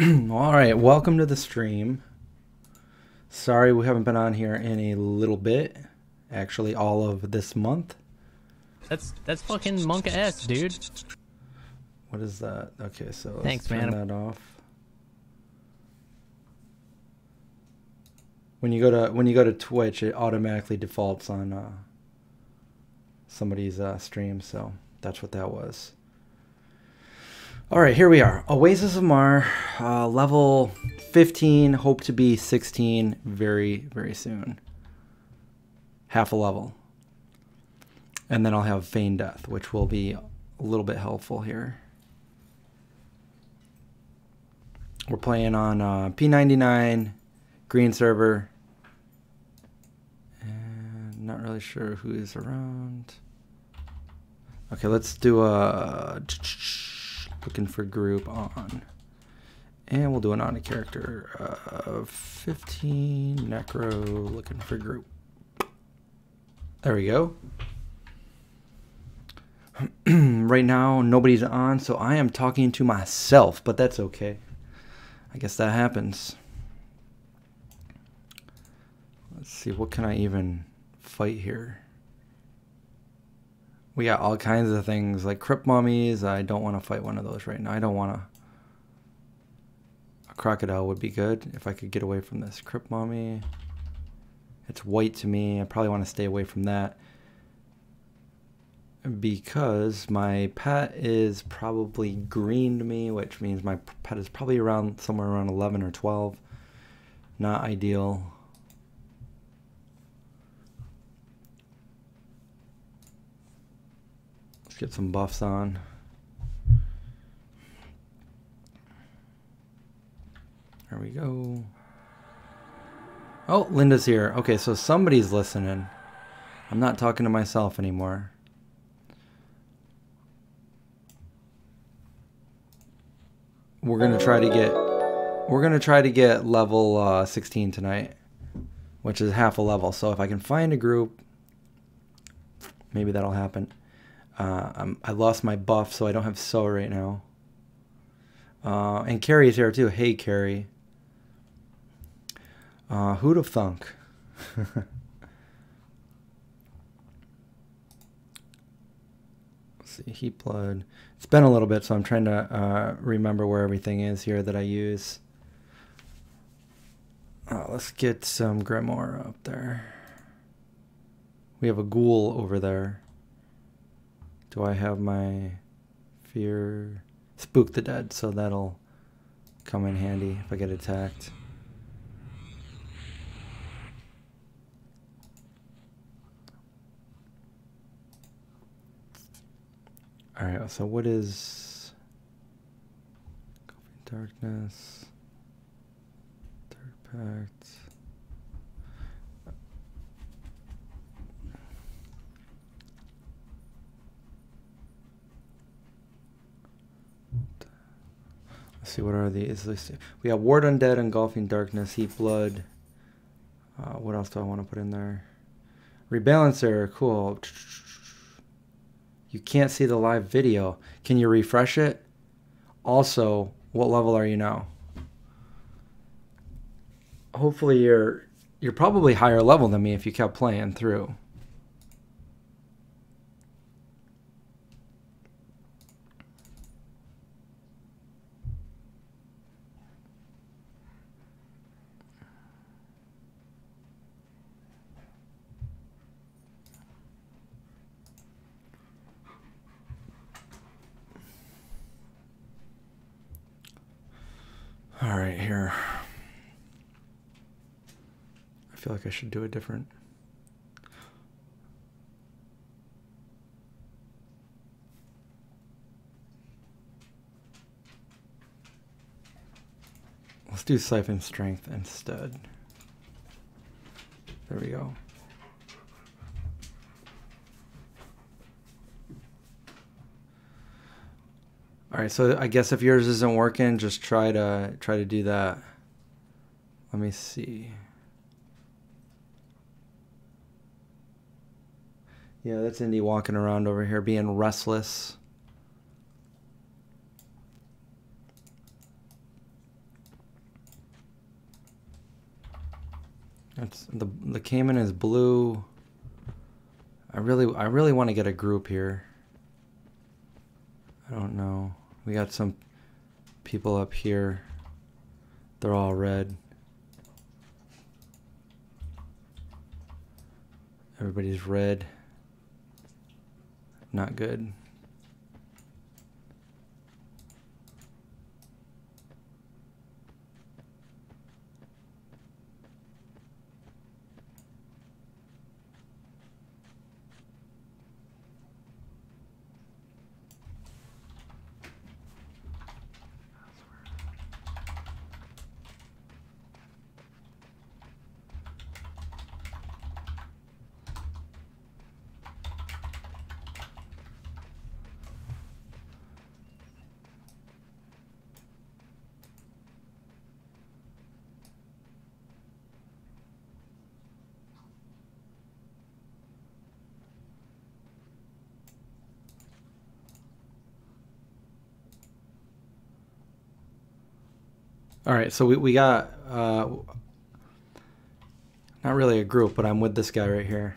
All right, welcome to the stream. Sorry we haven't been on here in a little bit. Actually, all of this month. That's that's fucking monk s, dude. What is that? Okay, so Thanks, turn man. that off. When you go to when you go to Twitch, it automatically defaults on uh, somebody's uh, stream, so that's what that was. All right, here we are. Oasis of Marr, uh, level 15. Hope to be 16 very very soon. Half a level, and then I'll have Feign Death, which will be a little bit helpful here. We're playing on uh, P99, green server. And not really sure who is around. Okay, let's do a looking for group on. And we'll do an on a character. Uh, 15 necro looking for group. There we go. right now, nobody's on, so I am talking to myself, but that's okay. I guess that happens. Let's see, what can I even fight here? We got all kinds of things like crypt mummies. I don't want to fight one of those right now. I don't want to. A crocodile would be good if I could get away from this crypt mummy. It's white to me. I probably want to stay away from that because my pet is probably green to me, which means my pet is probably around somewhere around 11 or 12. Not ideal. Get some buffs on. There we go. Oh, Linda's here. Okay, so somebody's listening. I'm not talking to myself anymore. we're gonna try to get we're gonna try to get level uh, 16 tonight which is half a level so if I can find a group maybe that'll happen uh, I lost my buff so I don't have so right now uh, and Carrie's here too hey Carrie uh, who'd have thunk Let's see heat blood it's been a little bit, so I'm trying to uh, remember where everything is here that I use. Uh, let's get some Grimoire up there. We have a ghoul over there. Do I have my fear? Spook the dead, so that'll come in handy if I get attacked. All right, so what is Darkness? Third Pact. Let's see, what are these? Let's see. We have Ward Undead, Engulfing Darkness, Heat Blood. Uh, what else do I want to put in there? Rebalancer, cool. You can't see the live video. Can you refresh it? Also, what level are you now? Hopefully you're you're probably higher level than me if you kept playing through. All right, here. I feel like I should do a different. Let's do siphon strength instead. There we go. All right, so I guess if yours isn't working, just try to try to do that. Let me see. Yeah, that's Indy walking around over here being restless. That's the the Caiman is blue. I really I really want to get a group here. I don't know. We got some people up here. They're all red. Everybody's red. Not good. All right, so we, we got uh, not really a group, but I'm with this guy right here.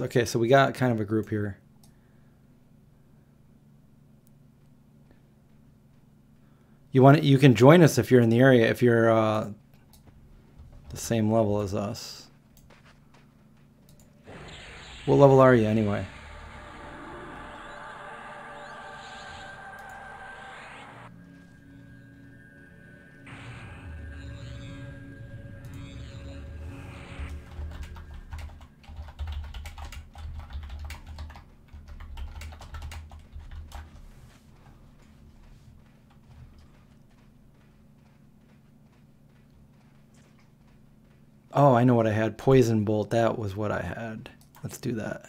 Okay, so we got kind of a group here. You want you can join us if you're in the area if you're uh, the same level as us. What level are you anyway? Poison bolt. That was what I had. Let's do that.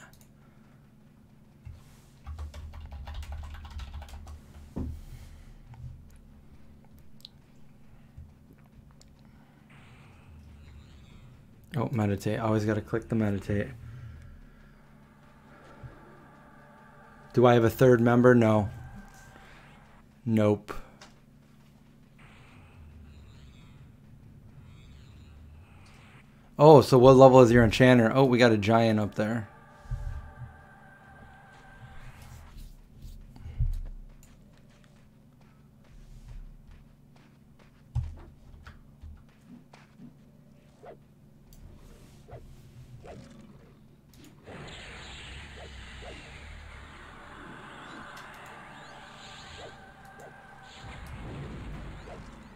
Oh, meditate. Always got to click the meditate. Do I have a third member? No. Nope. Oh, so what level is your enchanter? Oh, we got a giant up there.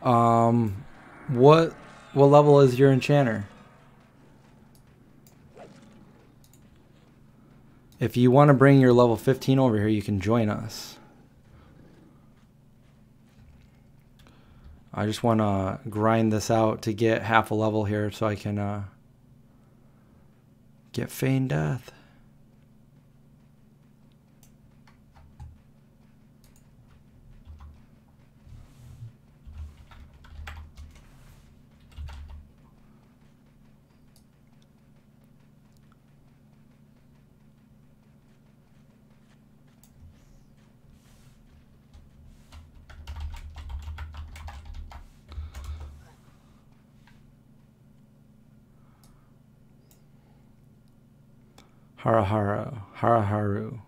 Um, what what level is your enchanter? If you want to bring your level 15 over here, you can join us. I just want to grind this out to get half a level here so I can uh, get Feign Death. Harahara, Haraharu.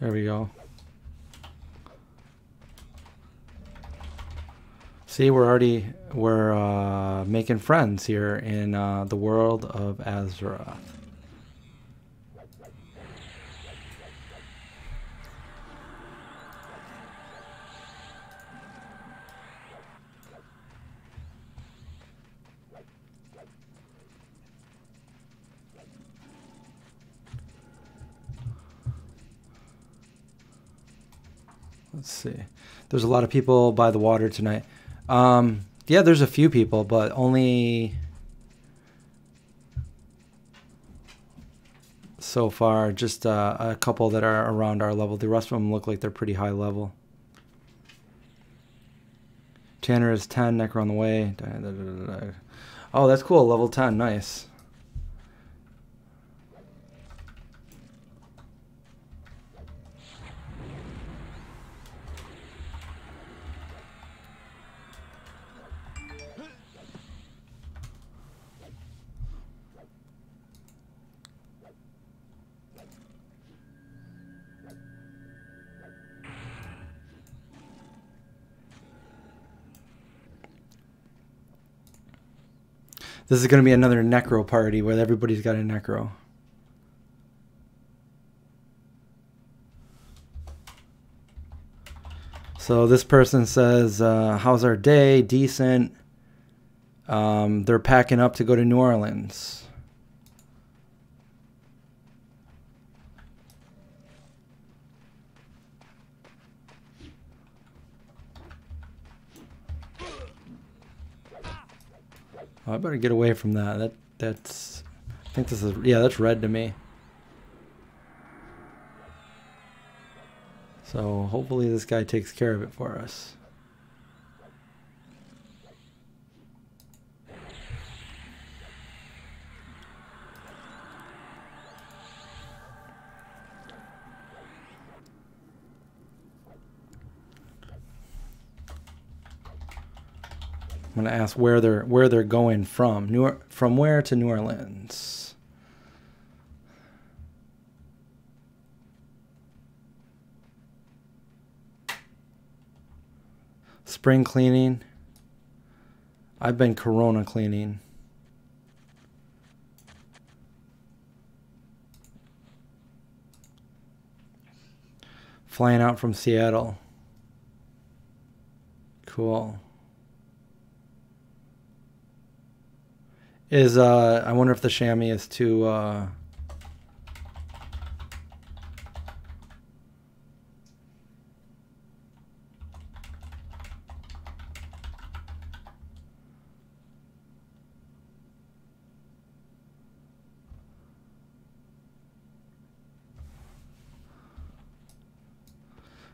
There we go. See, we're already we're uh, making friends here in uh, the world of Azra. There's a lot of people by the water tonight. Um, yeah, there's a few people, but only so far just uh, a couple that are around our level. The rest of them look like they're pretty high level. Tanner is 10, Necro on the way. Oh, that's cool. Level 10. Nice. This is going to be another necro party where everybody's got a necro. So this person says, uh, "How's our day? Decent." Um, they're packing up to go to New Orleans. Oh, I better get away from that. That that's. I think this is yeah. That's red to me. So hopefully this guy takes care of it for us. I'm gonna ask where they're where they're going from. New from where to New Orleans? Spring cleaning. I've been Corona cleaning. Flying out from Seattle. Cool. Is uh I wonder if the shammy is too uh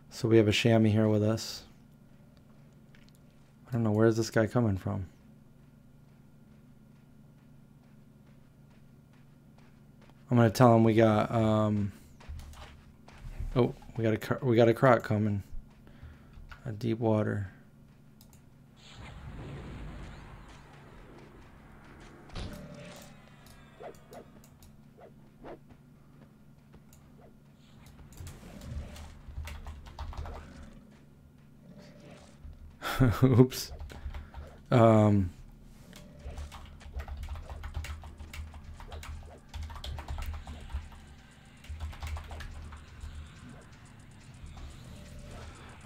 So we have a shammy here with us. I don't know, where's this guy coming from? I'm gonna tell him we got um oh we got a we got a croc coming. A deep water. Oops. Um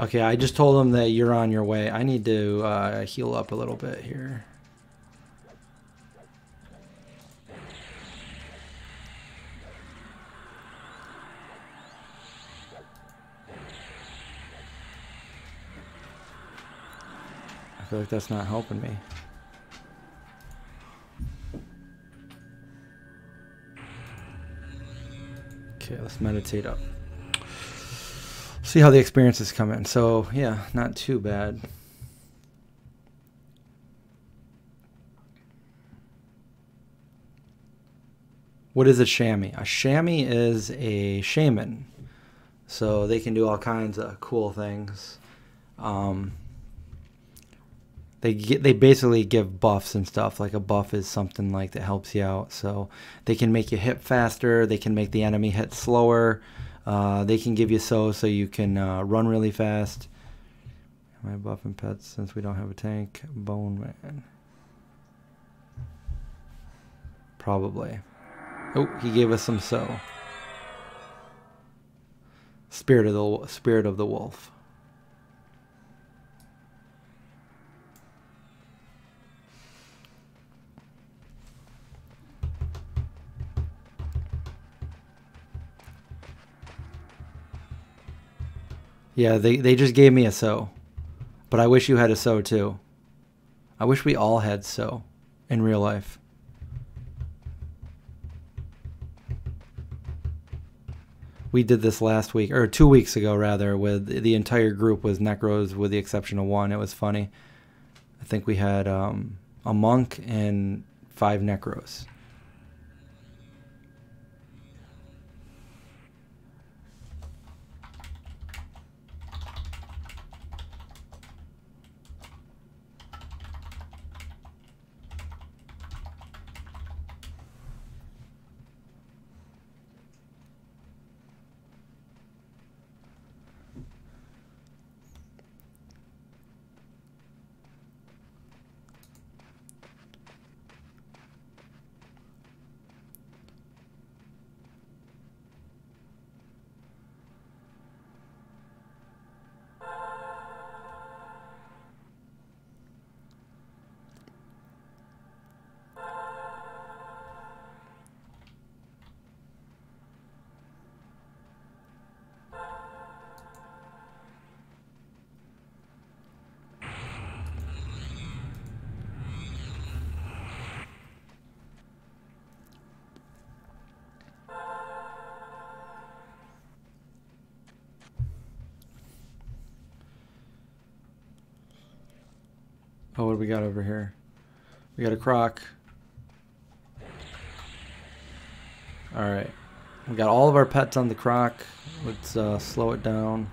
Okay, I just told him that you're on your way. I need to uh, heal up a little bit here. I feel like that's not helping me. Okay, let's meditate up see how the experiences come in. So yeah, not too bad. What is a shammy? A shammy is a shaman. So they can do all kinds of cool things. Um, they get, they basically give buffs and stuff. Like a buff is something like that helps you out. So they can make you hit faster. They can make the enemy hit slower. Uh, they can give you so so you can uh, run really fast. Am I buffing pets since we don't have a tank? Bone man. Probably. Oh, he gave us some so. Spirit of the spirit of the wolf. Yeah, they, they just gave me a so. But I wish you had a so too. I wish we all had so in real life. We did this last week, or two weeks ago rather, with the entire group was Necros with the exception of one. It was funny. I think we had um, a monk and five Necros. Over here? We got a croc. Alright. We got all of our pets on the croc. Let's uh, slow it down.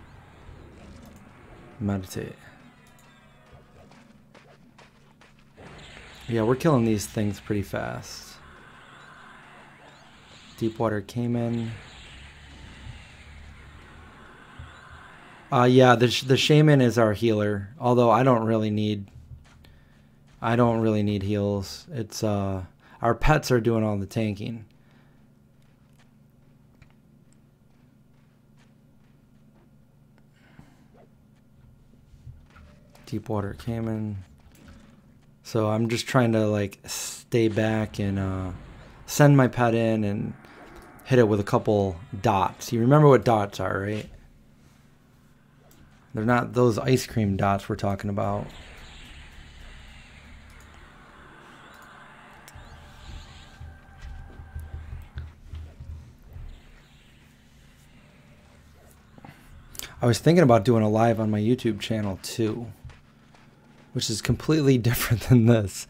Meditate. Yeah, we're killing these things pretty fast. Deepwater Caiman. Uh, yeah, the, sh the shaman is our healer. Although I don't really need I don't really need heals. It's uh our pets are doing all the tanking. Deepwater Caiman. So I'm just trying to like stay back and uh, send my pet in and hit it with a couple dots. You remember what dots are, right? They're not those ice cream dots we're talking about. I was thinking about doing a live on my YouTube channel too, which is completely different than this.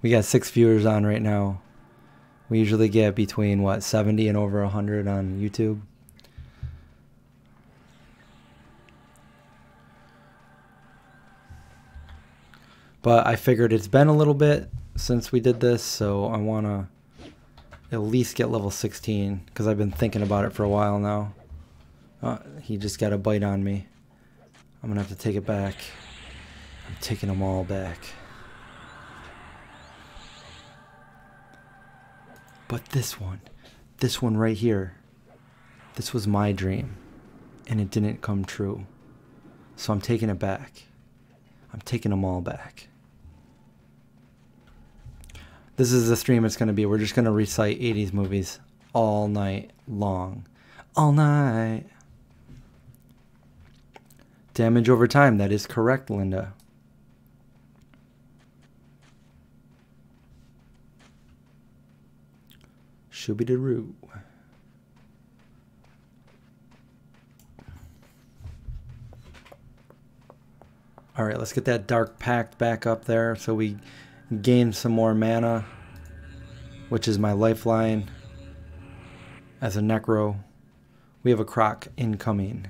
We got six viewers on right now. We usually get between what 70 and over 100 on YouTube. But I figured it's been a little bit since we did this, so I want to at least get level 16 because I've been thinking about it for a while now. Uh, he just got a bite on me. I'm gonna have to take it back. I'm taking them all back. But this one, this one right here, this was my dream. And it didn't come true. So I'm taking it back. I'm taking them all back. This is the stream it's going to be. We're just going to recite 80s movies all night long. All night. Damage over time. That is correct, Linda. Shooby-doo. All right, let's get that Dark Pact back up there so we gain some more mana, which is my lifeline as a Necro. We have a Croc incoming.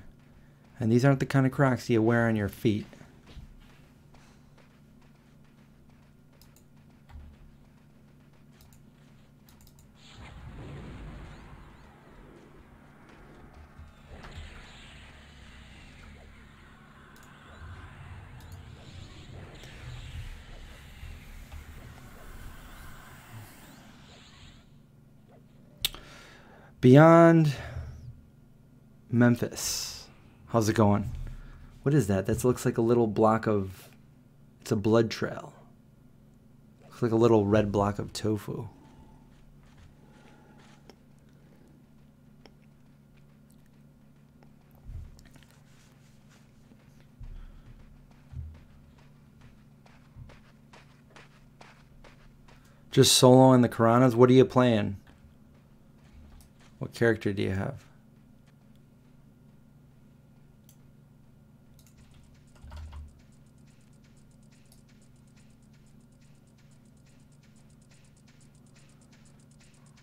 And these aren't the kind of Crocs you wear on your feet. Beyond Memphis. How's it going? What is that? That looks like a little block of. It's a blood trail. Looks like a little red block of tofu. Just solo in the Karanas? What are you playing? What character do you have?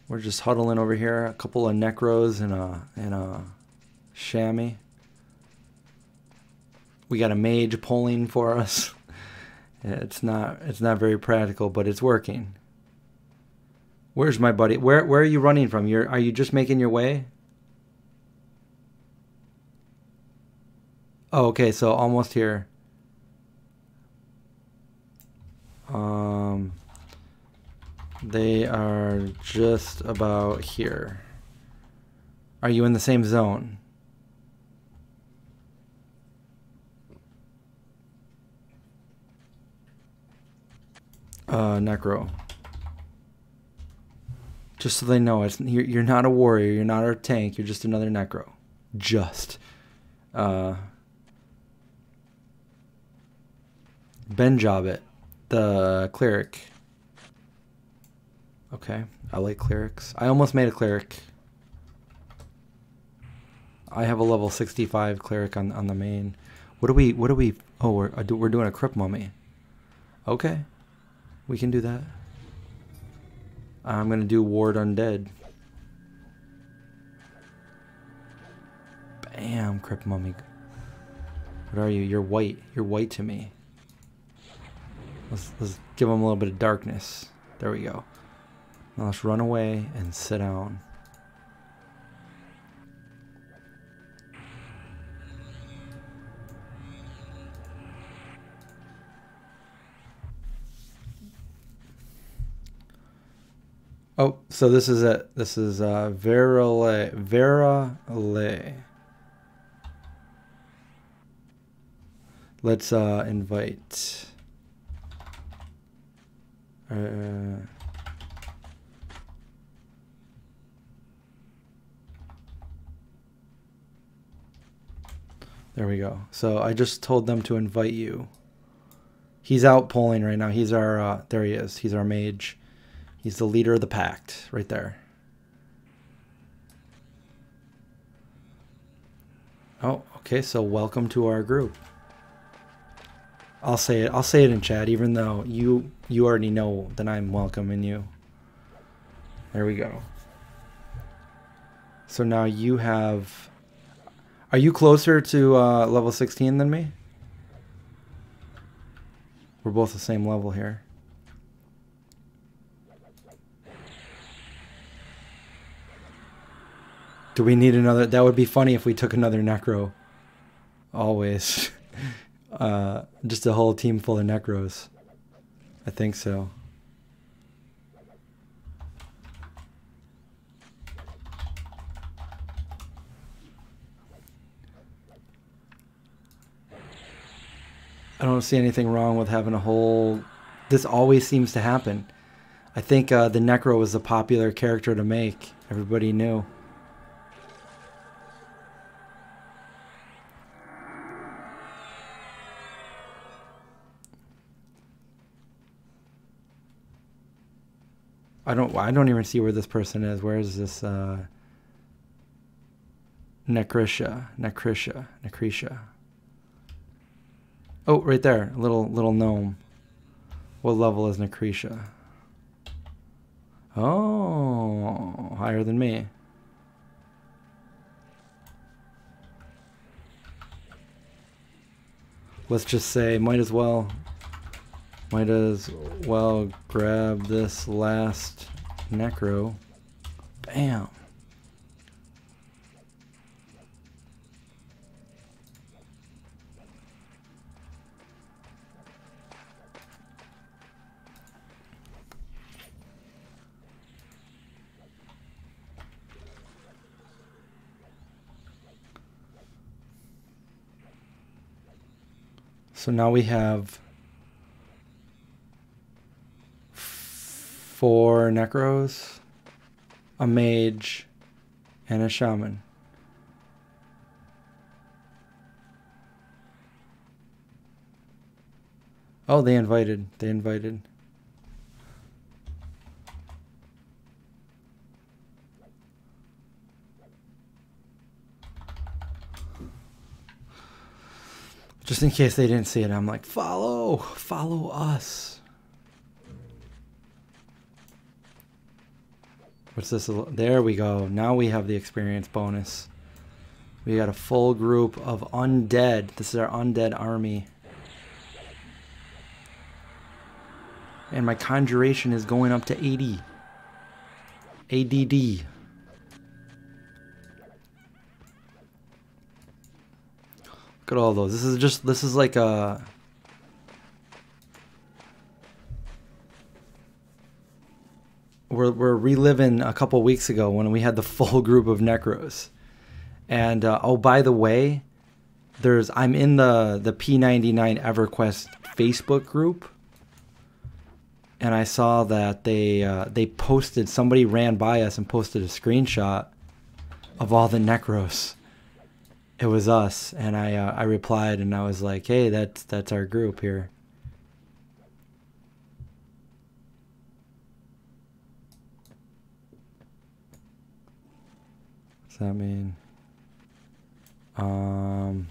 We're just huddling over here. A couple of necros and a and a shammy. We got a mage pulling for us. It's not it's not very practical, but it's working. Where's my buddy? Where where are you running from? You're are you just making your way? Oh, okay, so almost here. Um they are just about here. Are you in the same zone? Uh, Necro. Just so they know, it's you're, you're not a warrior, you're not a tank, you're just another Necro. Just. Uh, Ben Jobbit, the cleric. Okay, I like clerics. I almost made a cleric. I have a level 65 cleric on on the main. What do we? What do we? Oh, we're uh, we're doing a crypt mummy. Okay, we can do that. I'm gonna do ward undead. Bam, crypt mummy. What are you? You're white. You're white to me. Let's let's give him a little bit of darkness. There we go. Now let's run away and sit down. Oh, so this is it. This is uh, Verale. Verale. Let's uh, invite. Uh, There we go. So I just told them to invite you. He's out polling right now. He's our, uh, there he is. He's our mage. He's the leader of the pact right there. Oh, okay. So welcome to our group. I'll say it. I'll say it in chat, even though you you already know that I'm welcoming you. There we go. So now you have are you closer to uh, level 16 than me? We're both the same level here. Do we need another? That would be funny if we took another Necro. Always. uh, just a whole team full of Necros. I think so. I don't see anything wrong with having a whole. This always seems to happen. I think uh, the Necro was a popular character to make. Everybody knew. I don't. I don't even see where this person is. Where is this? Uh, Necrisha, Necrisha, Necrisha. Oh, right there, little little gnome. What level is Necretia? Oh, higher than me. Let's just say, might as well, might as well grab this last necro. Bam. So now we have four necros, a mage, and a shaman. Oh, they invited. They invited. Just in case they didn't see it, I'm like, follow, follow us. What's this? There we go. Now we have the experience bonus. We got a full group of undead. This is our undead army. And my conjuration is going up to 80. ADD. Look at all those. This is just, this is like a... We're, we're reliving a couple weeks ago when we had the full group of Necros. And, uh, oh, by the way, there's, I'm in the, the P99 EverQuest Facebook group. And I saw that they, uh, they posted, somebody ran by us and posted a screenshot of all the Necros it was us, and I uh, I replied and I was like, "Hey, that's that's our group here." What's that mean? Um.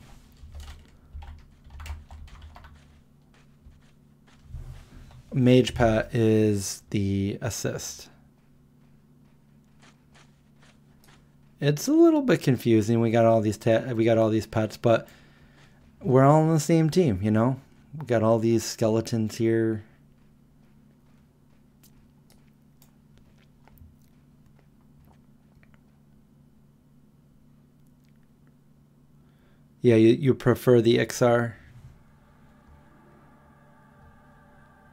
Mage Pet is the assist. It's a little bit confusing. We got all these we got all these pets, but we're all on the same team, you know. We got all these skeletons here. Yeah, you, you prefer the Iksar.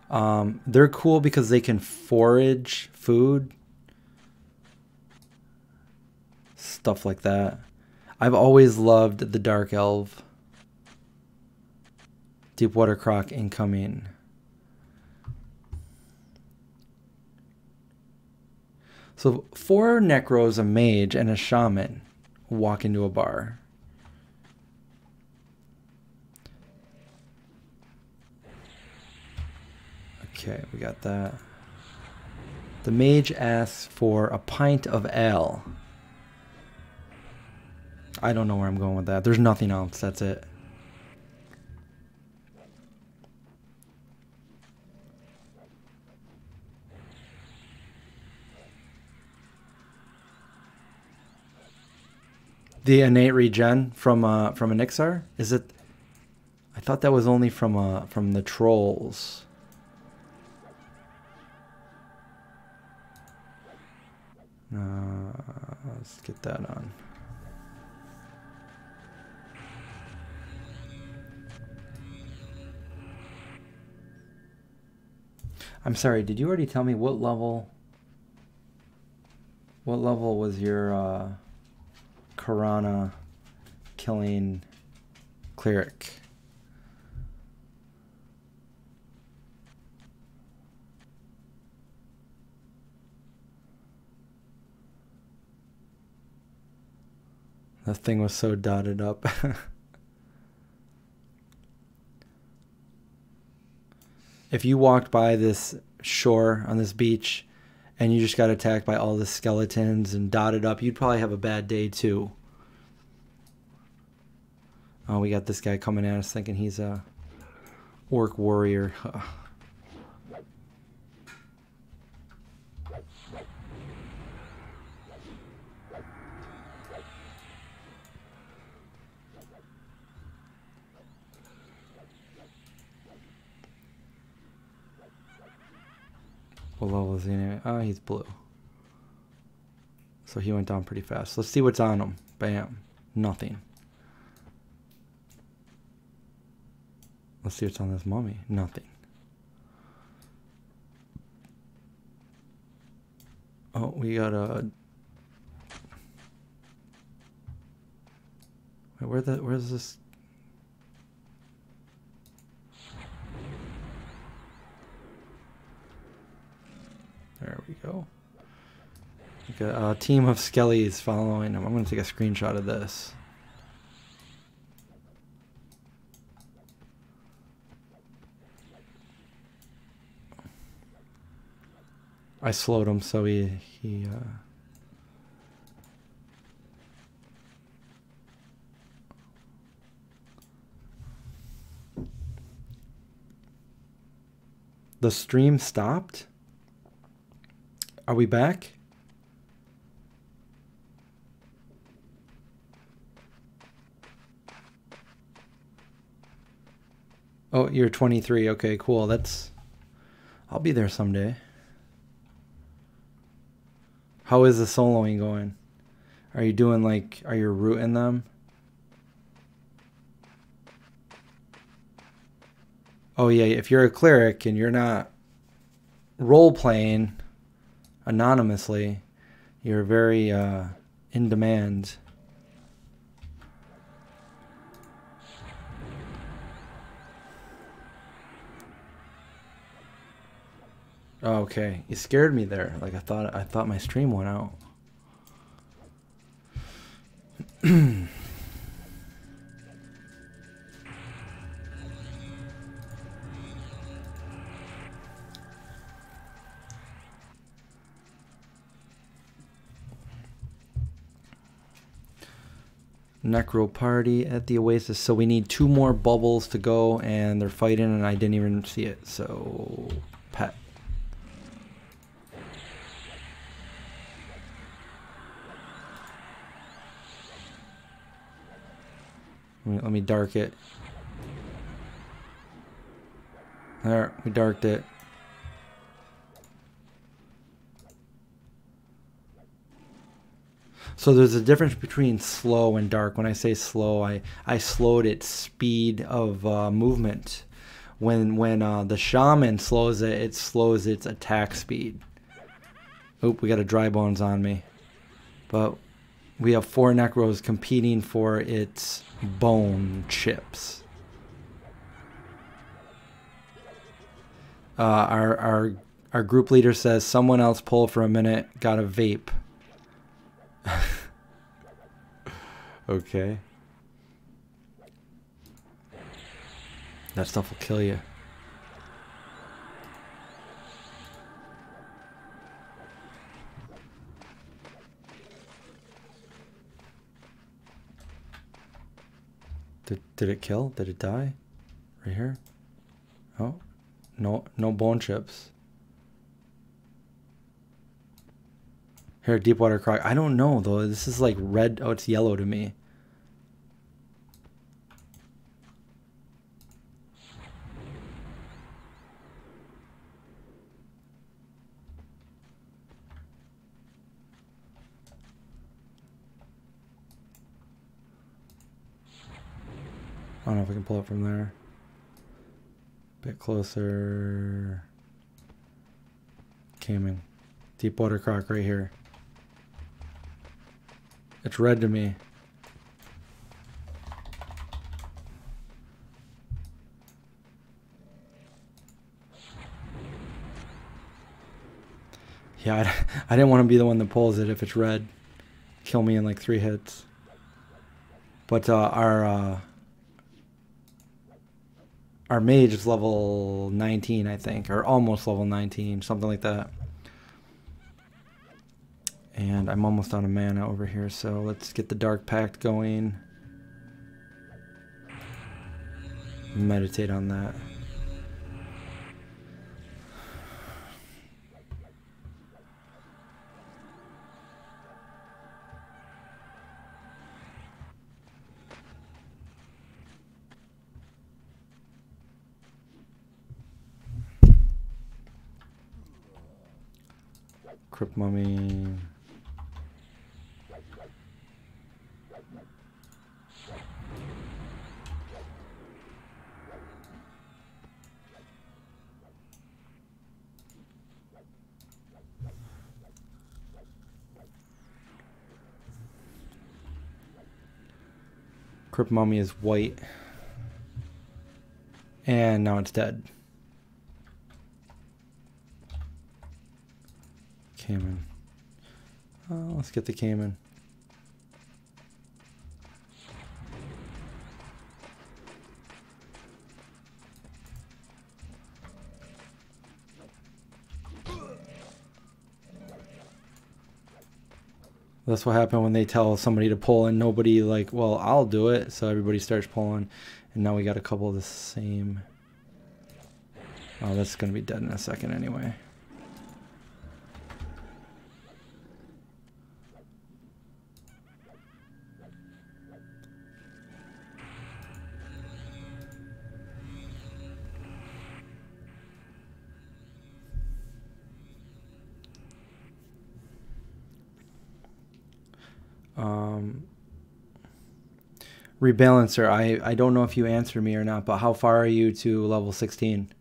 Um, they're cool because they can forage food stuff like that. I've always loved the Dark Elf. Deepwater Croc incoming. So four Necros, a mage, and a shaman walk into a bar. Okay, we got that. The mage asks for a pint of ale. I don't know where I'm going with that. There's nothing else. That's it. The innate regen from uh, from an Iksar? Is it? I thought that was only from uh, from the trolls. Uh, let's get that on. I'm sorry, did you already tell me what level what level was your uh Karana killing cleric? That thing was so dotted up. if you walked by this shore on this beach and you just got attacked by all the skeletons and dotted up, you'd probably have a bad day too. Oh, we got this guy coming at us thinking he's a orc warrior. What level is he anyway? Oh, he's blue. So he went down pretty fast. Let's see what's on him. Bam. Nothing. Let's see what's on this mummy. Nothing. Oh, we got a. Wait, where the where's this? There we go. Like a, a team of skellies following him. I'm going to take a screenshot of this. I slowed him so he he uh The stream stopped? Are we back? Oh, you're 23. Okay, cool. That's I'll be there someday. How is the soloing going? Are you doing like are you rooting them? Oh yeah, if you're a cleric and you're not role playing anonymously, you're very uh, in demand. Oh, okay, you scared me there. Like I thought, I thought my stream went out. Necro party at the Oasis. So we need two more bubbles to go, and they're fighting, and I didn't even see it. So, pet. Let me, let me dark it. There, we darked it. So there's a difference between slow and dark. When I say slow, I, I slowed its speed of uh, movement. When when uh, the shaman slows it, it slows its attack speed. Oop, we got a dry bones on me. But we have four necros competing for its bone chips. Uh, our our our group leader says someone else pull for a minute. Got a vape. okay. That stuff will kill you. Did, did it kill? Did it die? Right here? Oh, no, no bone chips. Here, Deepwater Croc. I don't know though. This is like red. Oh, it's yellow to me. I don't know if I can pull it from there. Bit closer. Caiman. Deep water Croc right here. It's red to me. Yeah, I, I didn't want to be the one that pulls it if it's red. Kill me in like three hits. But uh, our uh, our mage is level 19, I think, or almost level 19, something like that. And I'm almost out of mana over here, so let's get the Dark Pact going. Meditate on that. Crypt Mummy. Crypt Mummy is white. And now it's dead. Caiman. Oh, let's get the Caiman. That's what happened when they tell somebody to pull and nobody like, well, I'll do it. So everybody starts pulling, and now we got a couple of the same. Oh, that's gonna be dead in a second anyway. Rebalancer, I, I don't know if you answered me or not, but how far are you to level 16?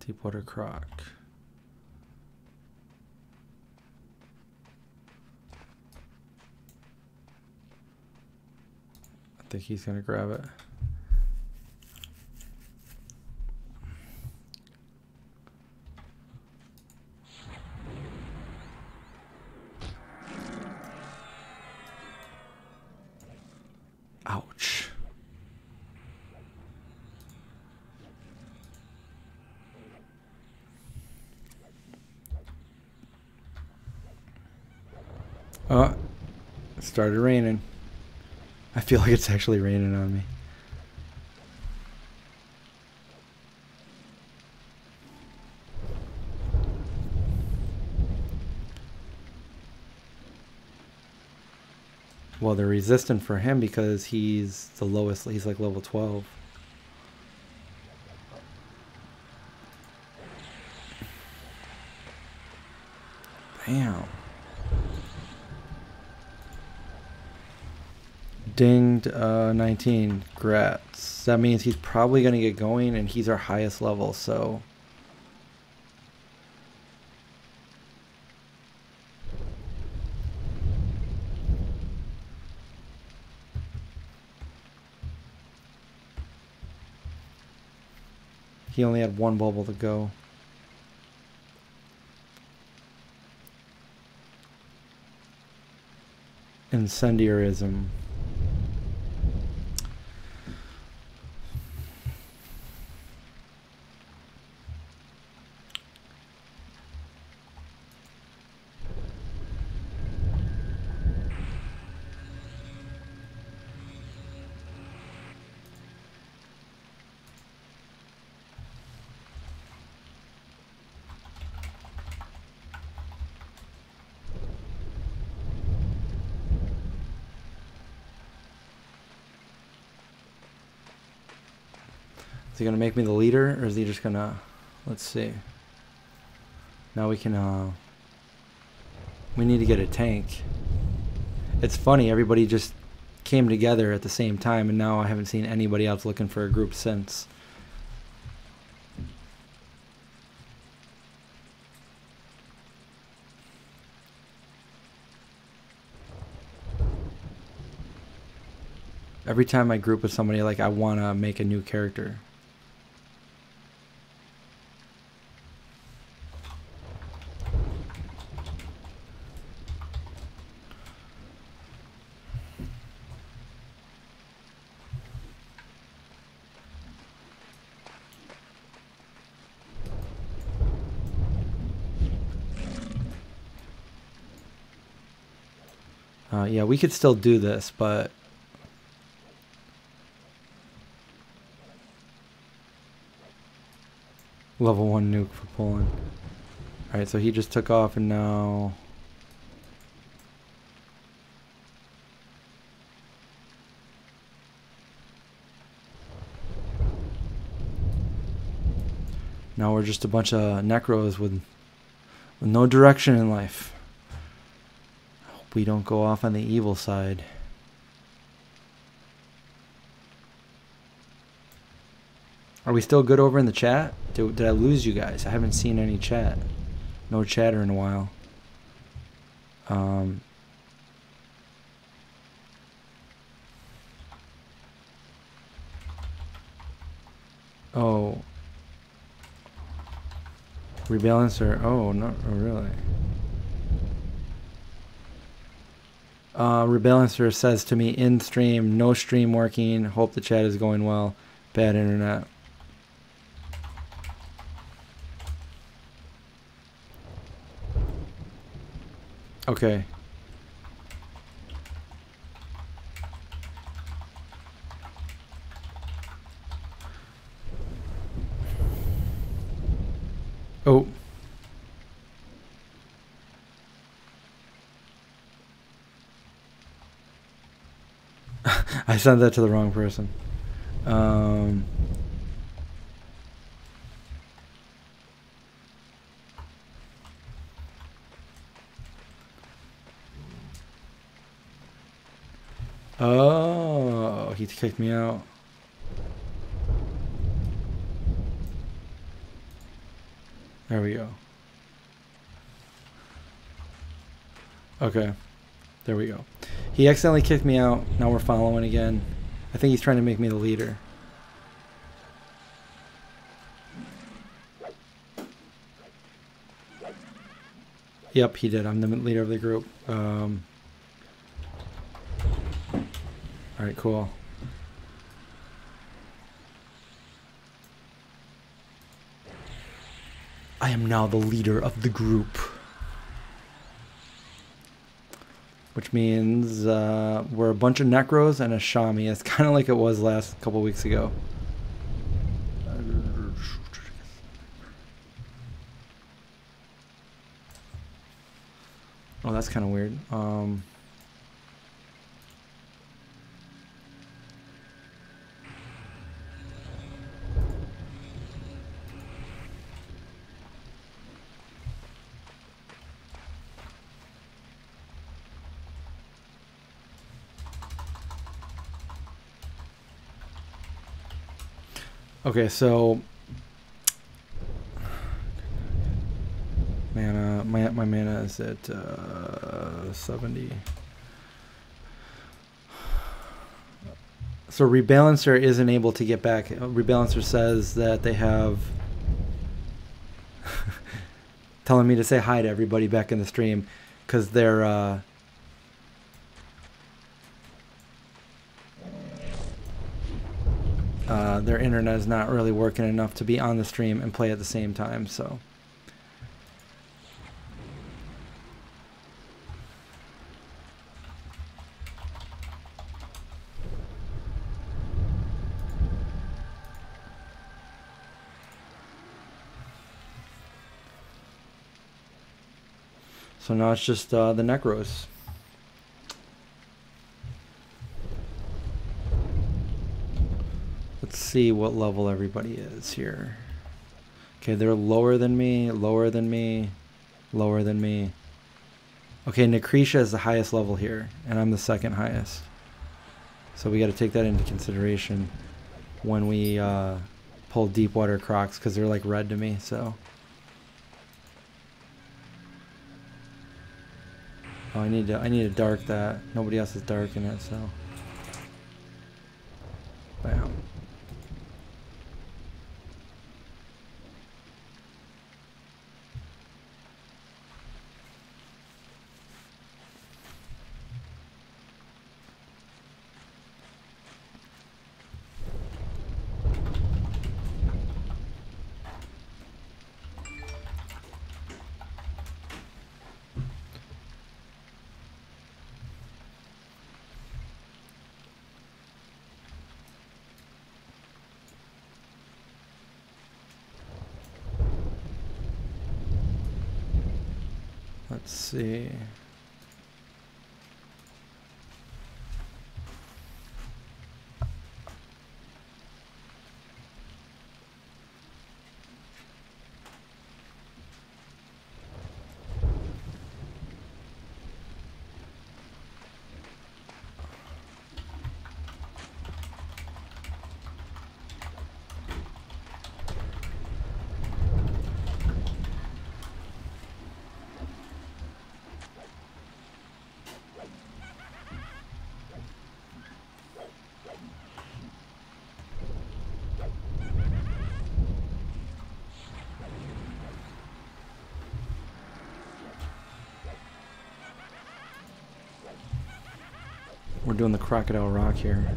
Deepwater Croc. I think he's going to grab it. Ouch. Oh, it started raining. I feel like it's actually raining on me. Well, they're resistant for him because he's the lowest. He's like level 12. Damn. Dinged uh, 19. Grats. That means he's probably going to get going, and he's our highest level, so. He only had one bubble to go. Incendiarism. Gonna make me the leader, or is he just gonna? Let's see. Now we can. uh We need to get a tank. It's funny. Everybody just came together at the same time, and now I haven't seen anybody else looking for a group since. Every time I group with somebody, like I want to make a new character. Uh, yeah, we could still do this, but level one nuke for Poland. All right, so he just took off, and now now we're just a bunch of necros with with no direction in life we don't go off on the evil side. Are we still good over in the chat? Did, did I lose you guys? I haven't seen any chat. No chatter in a while. Um, oh. Rebalancer. Oh, not really. Uh, Rebalancer says to me in stream, no stream working. Hope the chat is going well. Bad internet. Okay. Oh. I sent that to the wrong person. Um, oh, he kicked me out. There we go. Okay. There we go. He accidentally kicked me out. Now we're following again. I think he's trying to make me the leader. Yep, he did. I'm the leader of the group. Um, all right, cool. I am now the leader of the group. Which means uh, we're a bunch of Necros and a Shammy. It's kind of like it was last couple weeks ago. Oh, that's kind of weird. Um, Okay, so mana my my mana is at uh, 70. So rebalancer isn't able to get back. Rebalancer says that they have telling me to say hi to everybody back in the stream because they're uh, uh, their internet is not really working enough to be on the stream and play at the same time. So. So now it's just uh, the Necros. Let's see what level everybody is here. Okay, they're lower than me, lower than me, lower than me. Okay, Necretia is the highest level here, and I'm the second highest. So we got to take that into consideration when we uh, pull Deepwater Crocs, because they're like red to me, so... Oh, I need to I need to dark that. Nobody else is dark in it, so. We're doing the Crocodile Rock here.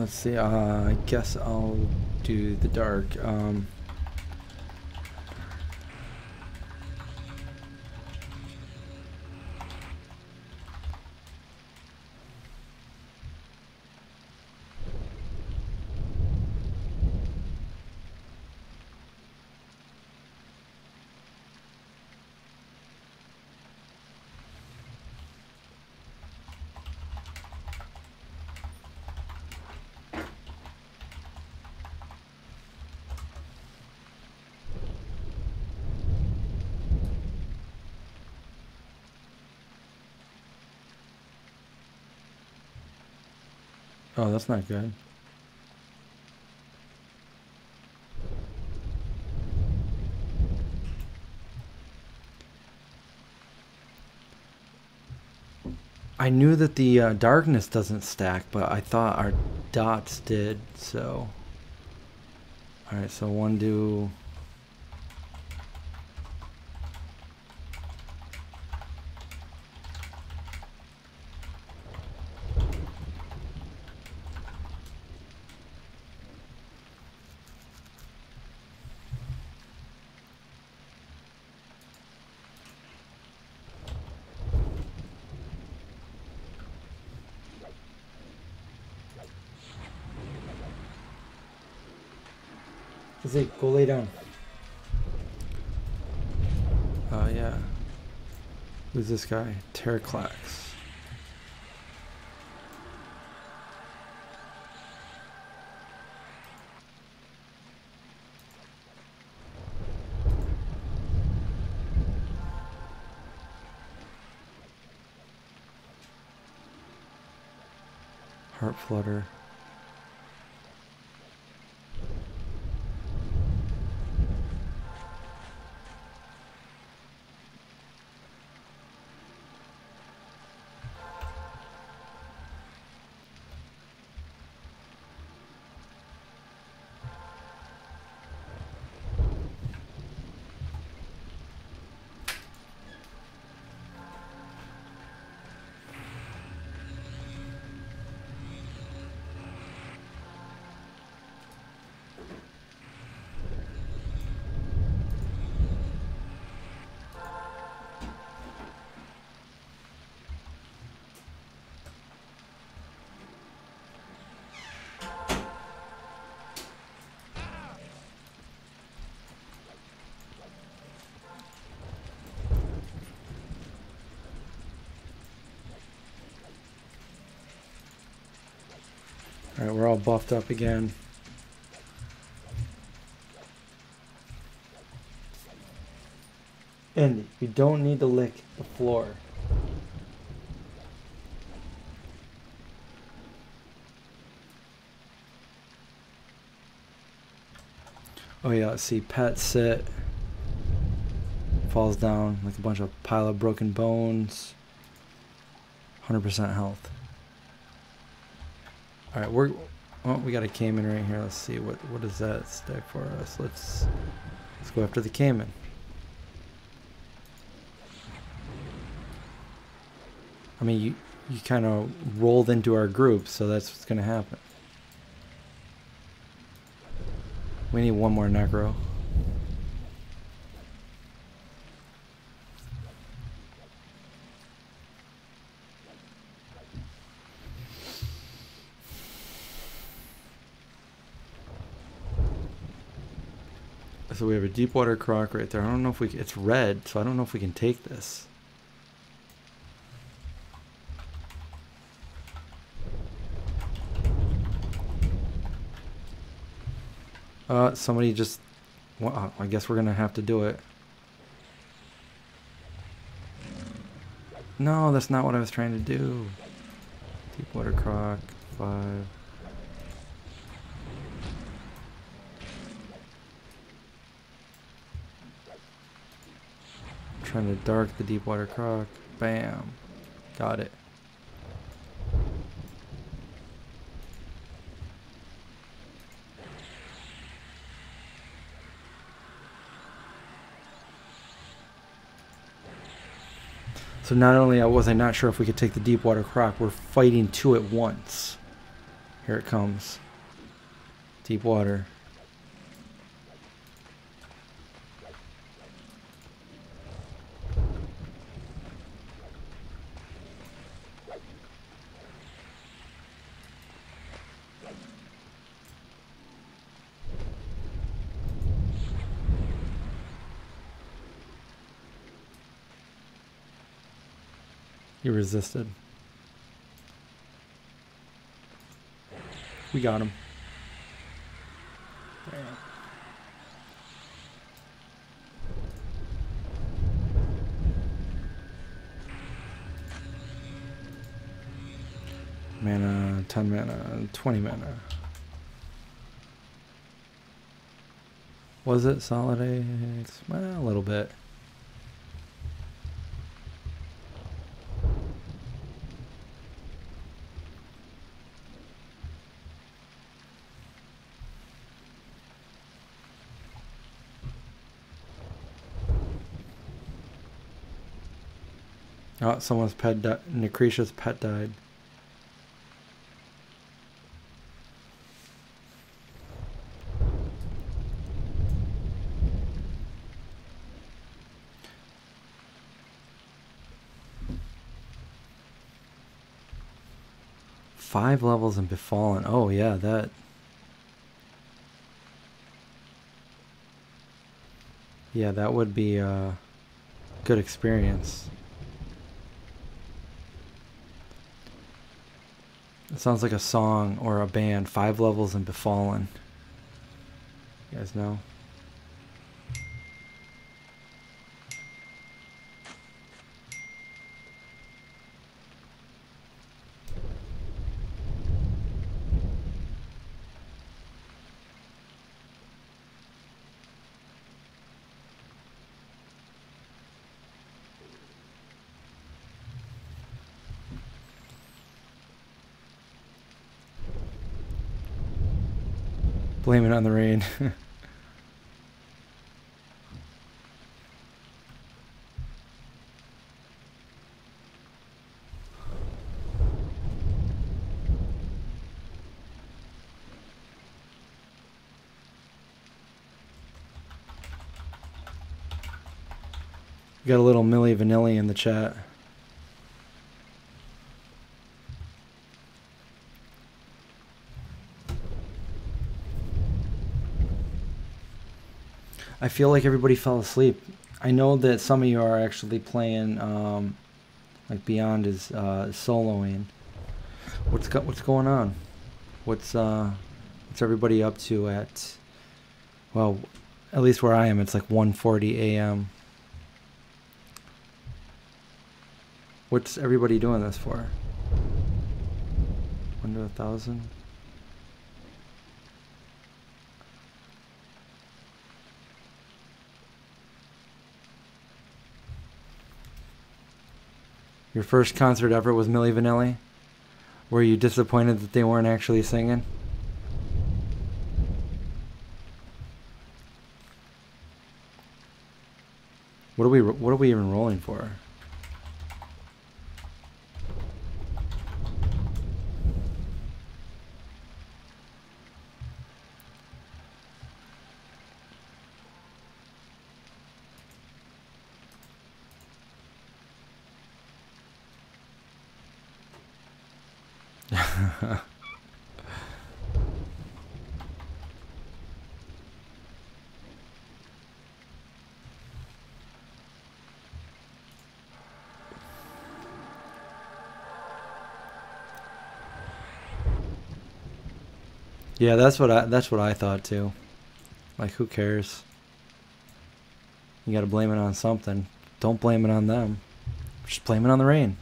Let's see. Uh, I guess I'll do the dark. Um, oh, that's not good. I knew that the uh, darkness doesn't stack, but I thought our dots did, so. Alright, so one do. Zeke, go lay down. Uh, yeah. Who's this guy? Terraclax. Heart flutter. Buffed up again. And you don't need to lick the floor. Oh yeah, let's see, pet sit. Falls down like a bunch of pile of broken bones. 100% health. All right, we're oh we got a Caiman right here. Let's see what what does that stack for us. Let's let's go after the Caiman. I mean, you you kind of rolled into our group, so that's what's gonna happen. We need one more necro. So we have a deep water croc right there. I don't know if we, it's red, so I don't know if we can take this. Uh, somebody just Well, I guess we're gonna have to do it. No, that's not what I was trying to do. Deepwater Croc, five. Trying to dark the Deepwater Croc. Bam. Got it. So not only was I not sure if we could take the Deepwater Croc, we're fighting two at once. Here it comes. Deepwater. He resisted. We got him. Mana, 10 mana, 20 mana. Was it Solid X? Well, a little bit. Someone's pet died. Necretia's pet died. Five levels in Befallen. Oh, yeah, that. Yeah, that would be a good experience. It sounds like a song or a band. Five levels and Befallen. You guys know? Blame rain. got a little Milli Vanilli in the chat. I feel like everybody fell asleep. I know that some of you are actually playing, um, like Beyond is uh, soloing. What's go what's going on? What's uh, what's everybody up to at? Well, at least where I am, it's like 1:40 a.m. What's everybody doing this for? Under a thousand. Your first concert ever was Milli Vanilli? Were you disappointed that they weren't actually singing? What are we what are we even rolling for? Yeah, that's what I that's what I thought too. Like who cares? You got to blame it on something. Don't blame it on them. Just blame it on the rain.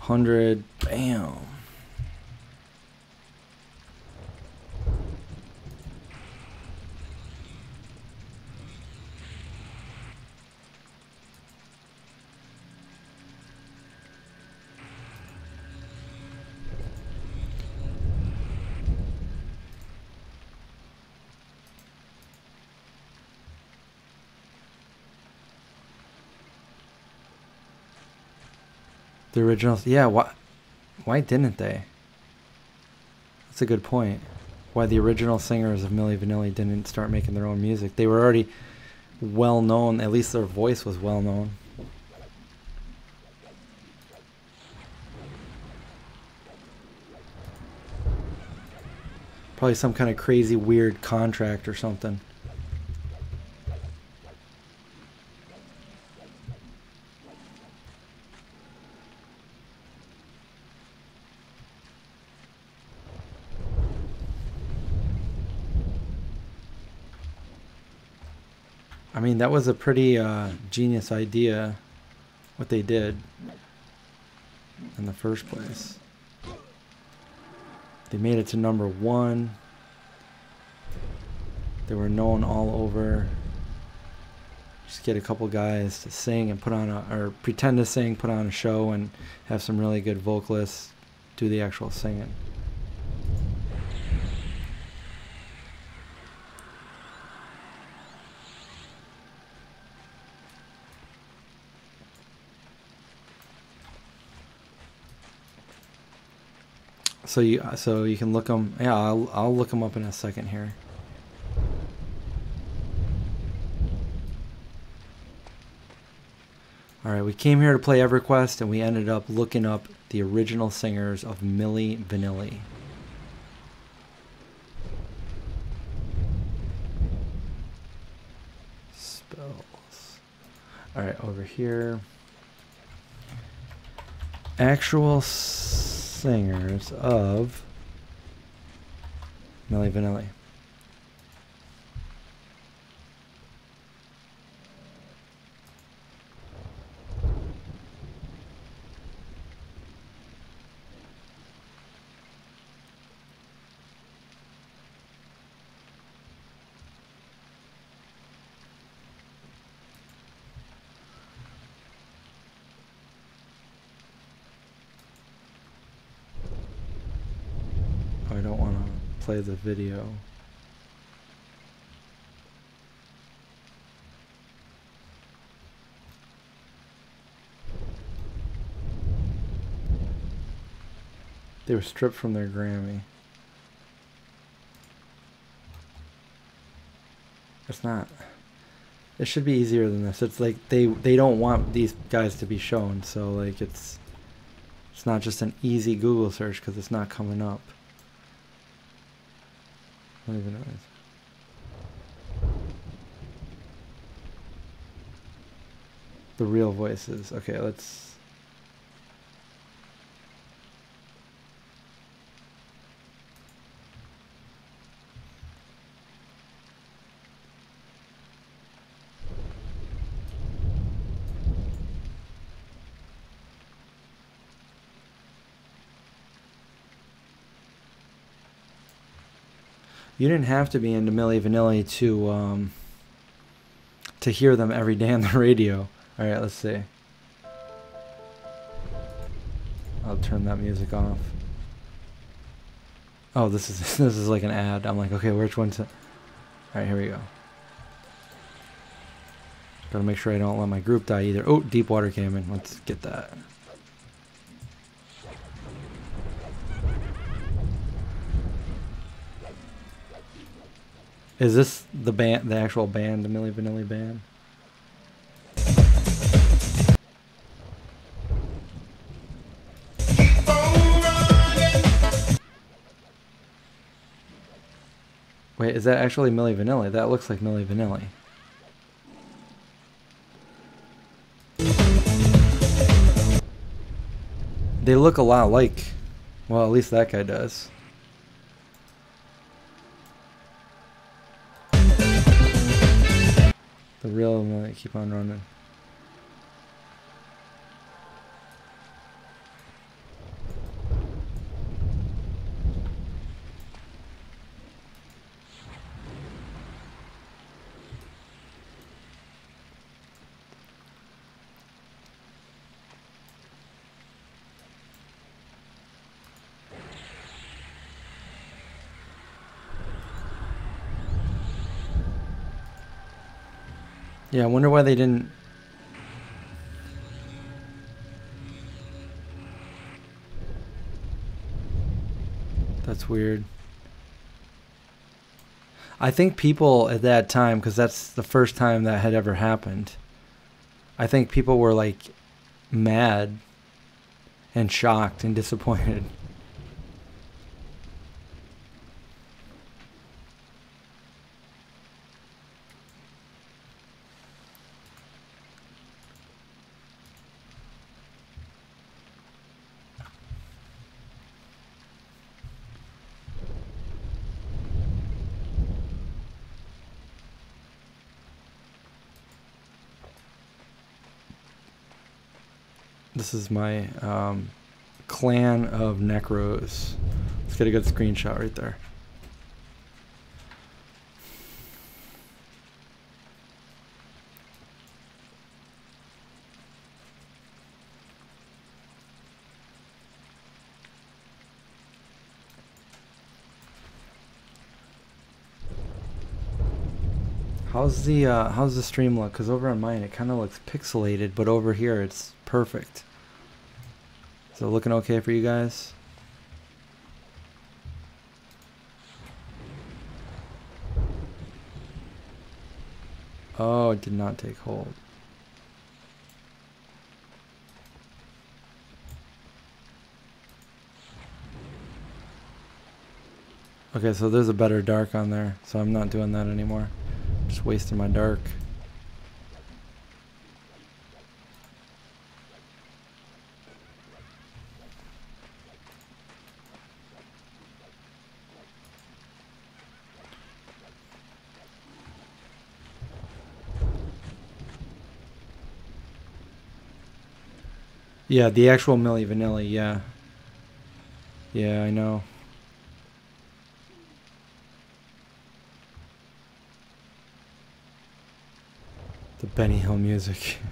Hundred, bam. The original, yeah. Why? Why didn't they? That's a good point. Why the original singers of Milli Vanilli didn't start making their own music? They were already well known. At least their voice was well known. Probably some kind of crazy weird contract or something. Mean, that was a pretty uh, genius idea, what they did in the first place. They made it to number one. They were known all over. Just get a couple guys to sing and put on a, or pretend to sing, put on a show, and have some really good vocalists do the actual singing. So you so you can look them. Yeah, I'll I'll look them up in a second here. All right, we came here to play EverQuest, and we ended up looking up the original singers of Milli Vanilli. Spells. All right, over here. Actual singers of Milli Vanilli. I don't want to play the video. They were stripped from their Grammy. It's not. It should be easier than this. It's like they they don't want these guys to be shown, so like it's it's not just an easy Google search because it's not coming up. Don't even know. The real voices. Okay, let's. You didn't have to be into Milli Vanilli to um, to hear them every day on the radio. All right, let's see. I'll turn that music off. Oh, this is this is like an ad. I'm like, okay, which one's it? All right, here we go. Gotta make sure I don't let my group die either. Oh, Deepwater Caiman. Let's get that. Is this the band, the actual band, the Milli Vanilli band? Wait, is that actually Milli Vanilli? That looks like Milli Vanilli. They look a lot like, well, at least that guy does. The real one keep on running. Yeah, I wonder why they didn't. That's weird. I think people at that time, because that's the first time that had ever happened, I think people were like mad and shocked and disappointed. This is my um, clan of Necros. Let's get a good screenshot right there. How's the uh, how's the stream look? Cause over on mine it kind of looks pixelated, but over here it's perfect. Is it looking okay for you guys? Oh, it did not take hold. Okay, so there's a better dark on there, so I'm not doing that anymore. Just wasting my dark. Yeah, the actual Milli Vanilli, yeah. Yeah, I know. The Benny Hill music.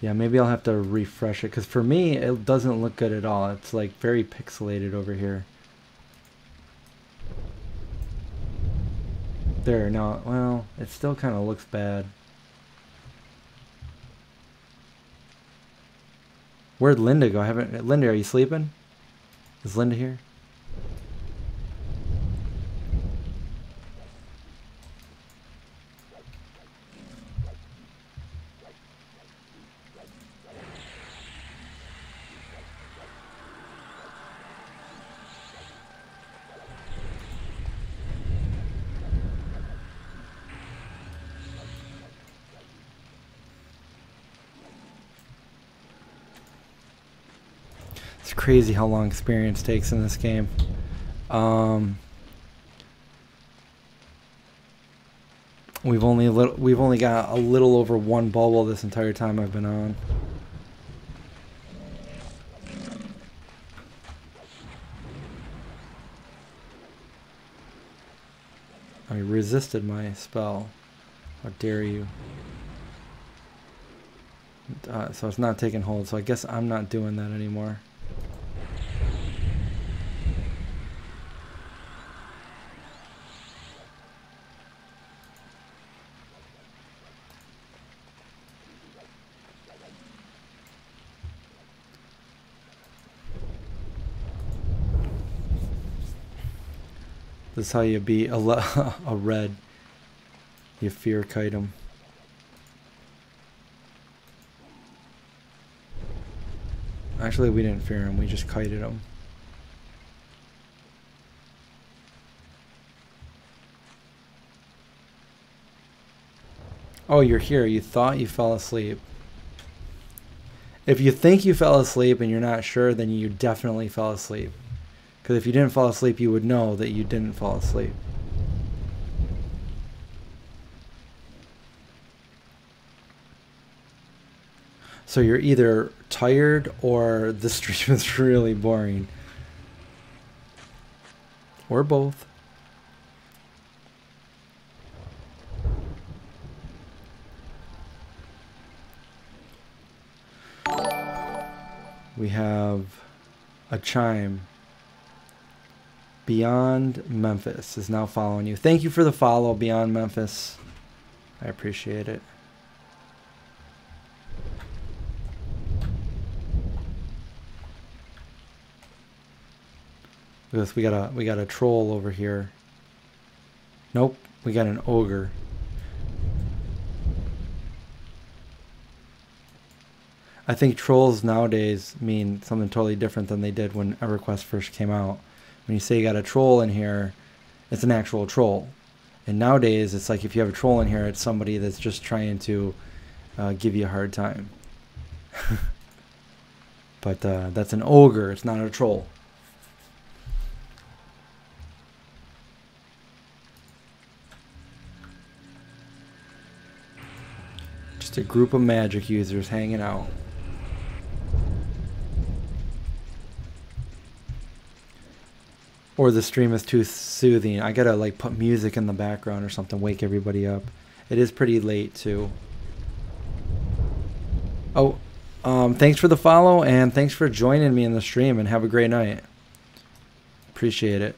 yeah, maybe I'll have to refresh it because for me it doesn't look good at all. It's like very pixelated over here. There, no, well, it still kind of looks bad. Where'd Linda go? I haven't. Linda, are you sleeping? Is Linda here? It's crazy how long experience takes in this game. Um, we've only little, we've only got a little over one bubble this entire time I've been on. I resisted my spell. How dare you? Uh, so it's not taking hold. So I guess I'm not doing that anymore. This is how you beat a, a red. You fear kite him. Actually, we didn't fear him. We just kited him. Oh, you're here. You thought you fell asleep. If you think you fell asleep and you're not sure, then you definitely fell asleep. Because if you didn't fall asleep, you would know that you didn't fall asleep. So you're either tired or the stream is really boring. Or both. We have a chime. Beyond Memphis is now following you. Thank you for the follow, Beyond Memphis. I appreciate it. Because we got a we got a troll over here. Nope, we got an ogre. I think trolls nowadays mean something totally different than they did when EverQuest first came out. When you say you got a troll in here, it's an actual troll. And nowadays, it's like if you have a troll in here, it's somebody that's just trying to uh, give you a hard time. but uh, that's an ogre, it's not a troll. Just a group of magic users hanging out. Or the stream is too soothing. I gotta like put music in the background or something, wake everybody up. It is pretty late too. Oh, um, thanks for the follow and thanks for joining me in the stream and have a great night. Appreciate it.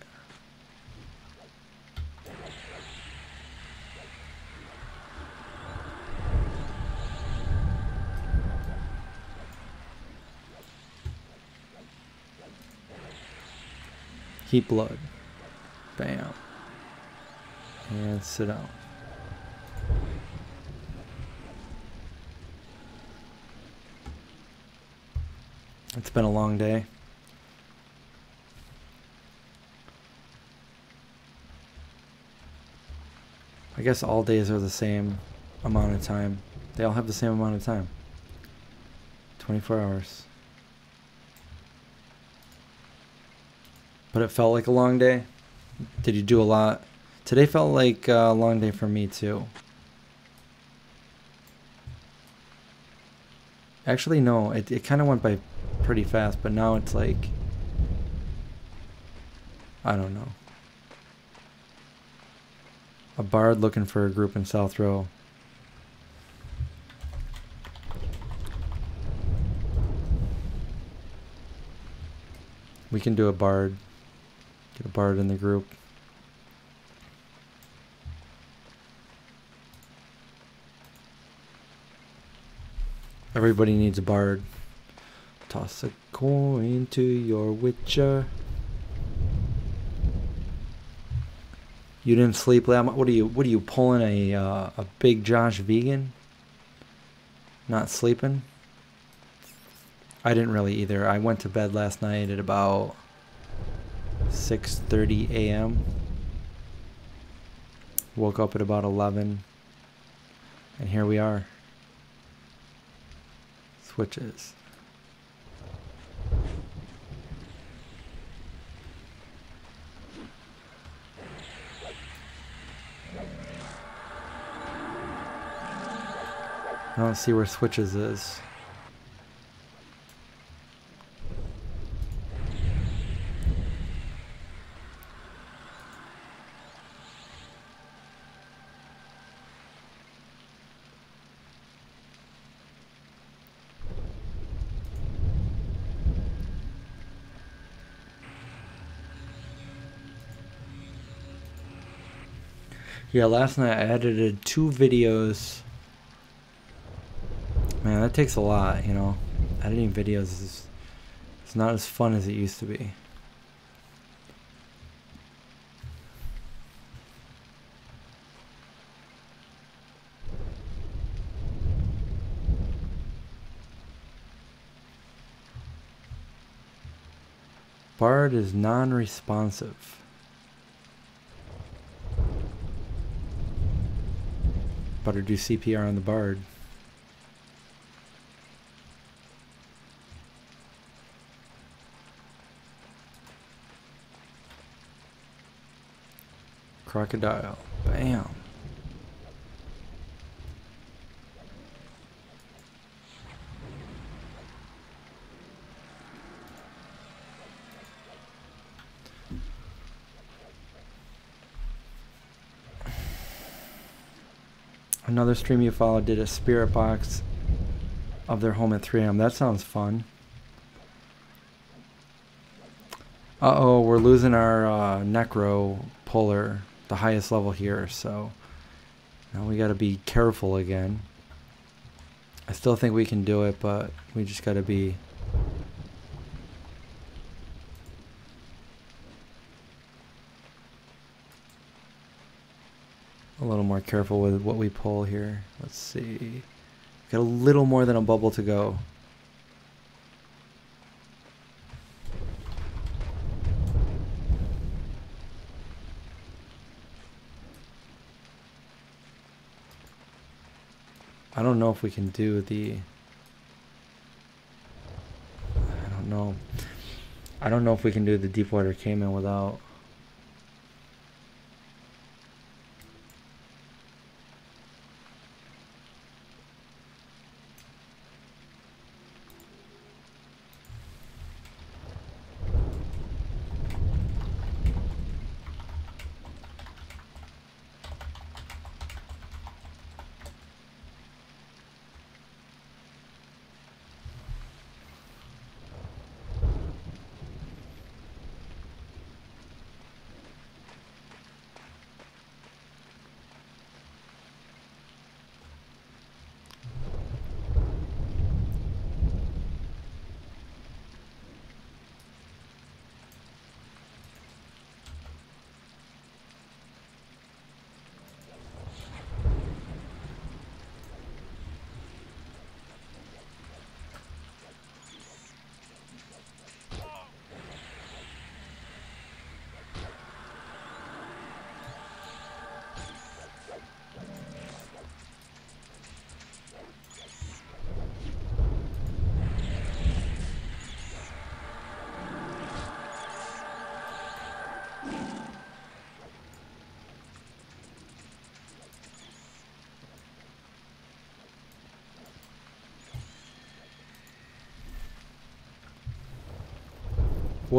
Keep blood. Bam. And sit down. It's been a long day. I guess all days are the same amount of time. They all have the same amount of time. 24 hours. But it felt like a long day. Did you do a lot? Today felt like a long day for me too. Actually, no. It, it kind of went by pretty fast, but now it's like... I don't know. A bard looking for a group in South Ro. We can do a bard. Get a bard in the group. Everybody needs a bard. Toss a coin to your witcher. You didn't sleep last night. What are you? What are you pulling a uh, a big Josh vegan? Not sleeping. I didn't really either. I went to bed last night at about 6:30 a.m. Woke up at about 11 and here we are. Switches. I don't see where switches is. Yeah, last night I edited two videos. Man, that takes a lot, you know. Editing videos is it's not as fun as it used to be. Bard is non-responsive. To do CPR on the Bard. Crocodile. Bam. Another stream you followed did a spirit box of their home at 3am. That sounds fun. Uh oh, we're losing our uh, Necro puller, the highest level here, so now we gotta be careful again. I still think we can do it, but we just gotta be little more careful with what we pull here. Let's see. Got a little more than a bubble to go. I don't know if we can do the I don't know. I don't know if we can do the Deepwater Caiman without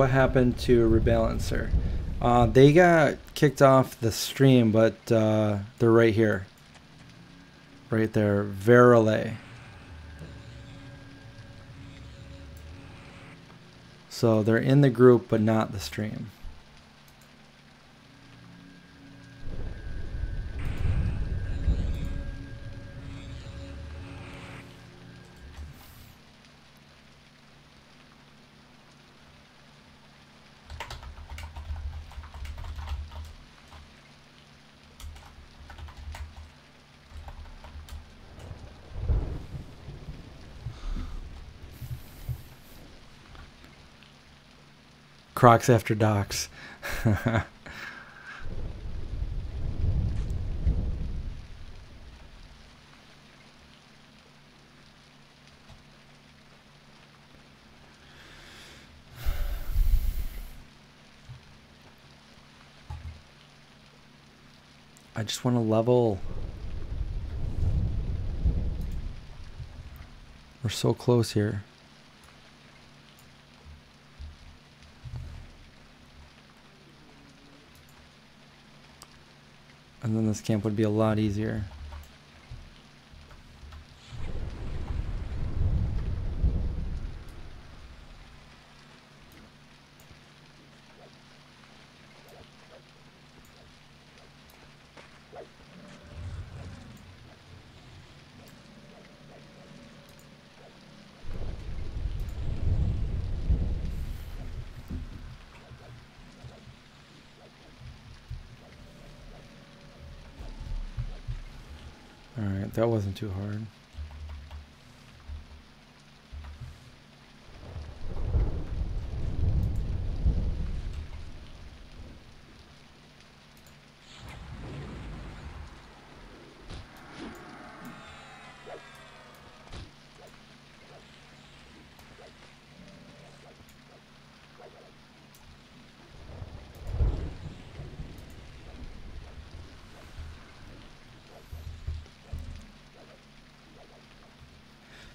what happened to Rebalancer? Uh, they got kicked off the stream, but uh, they're right here. Right there, Verile. So they're in the group, but not the stream. Crocs after docs. I just want to level. We're so close here. And then this camp would be a lot easier. Wasn't too hard.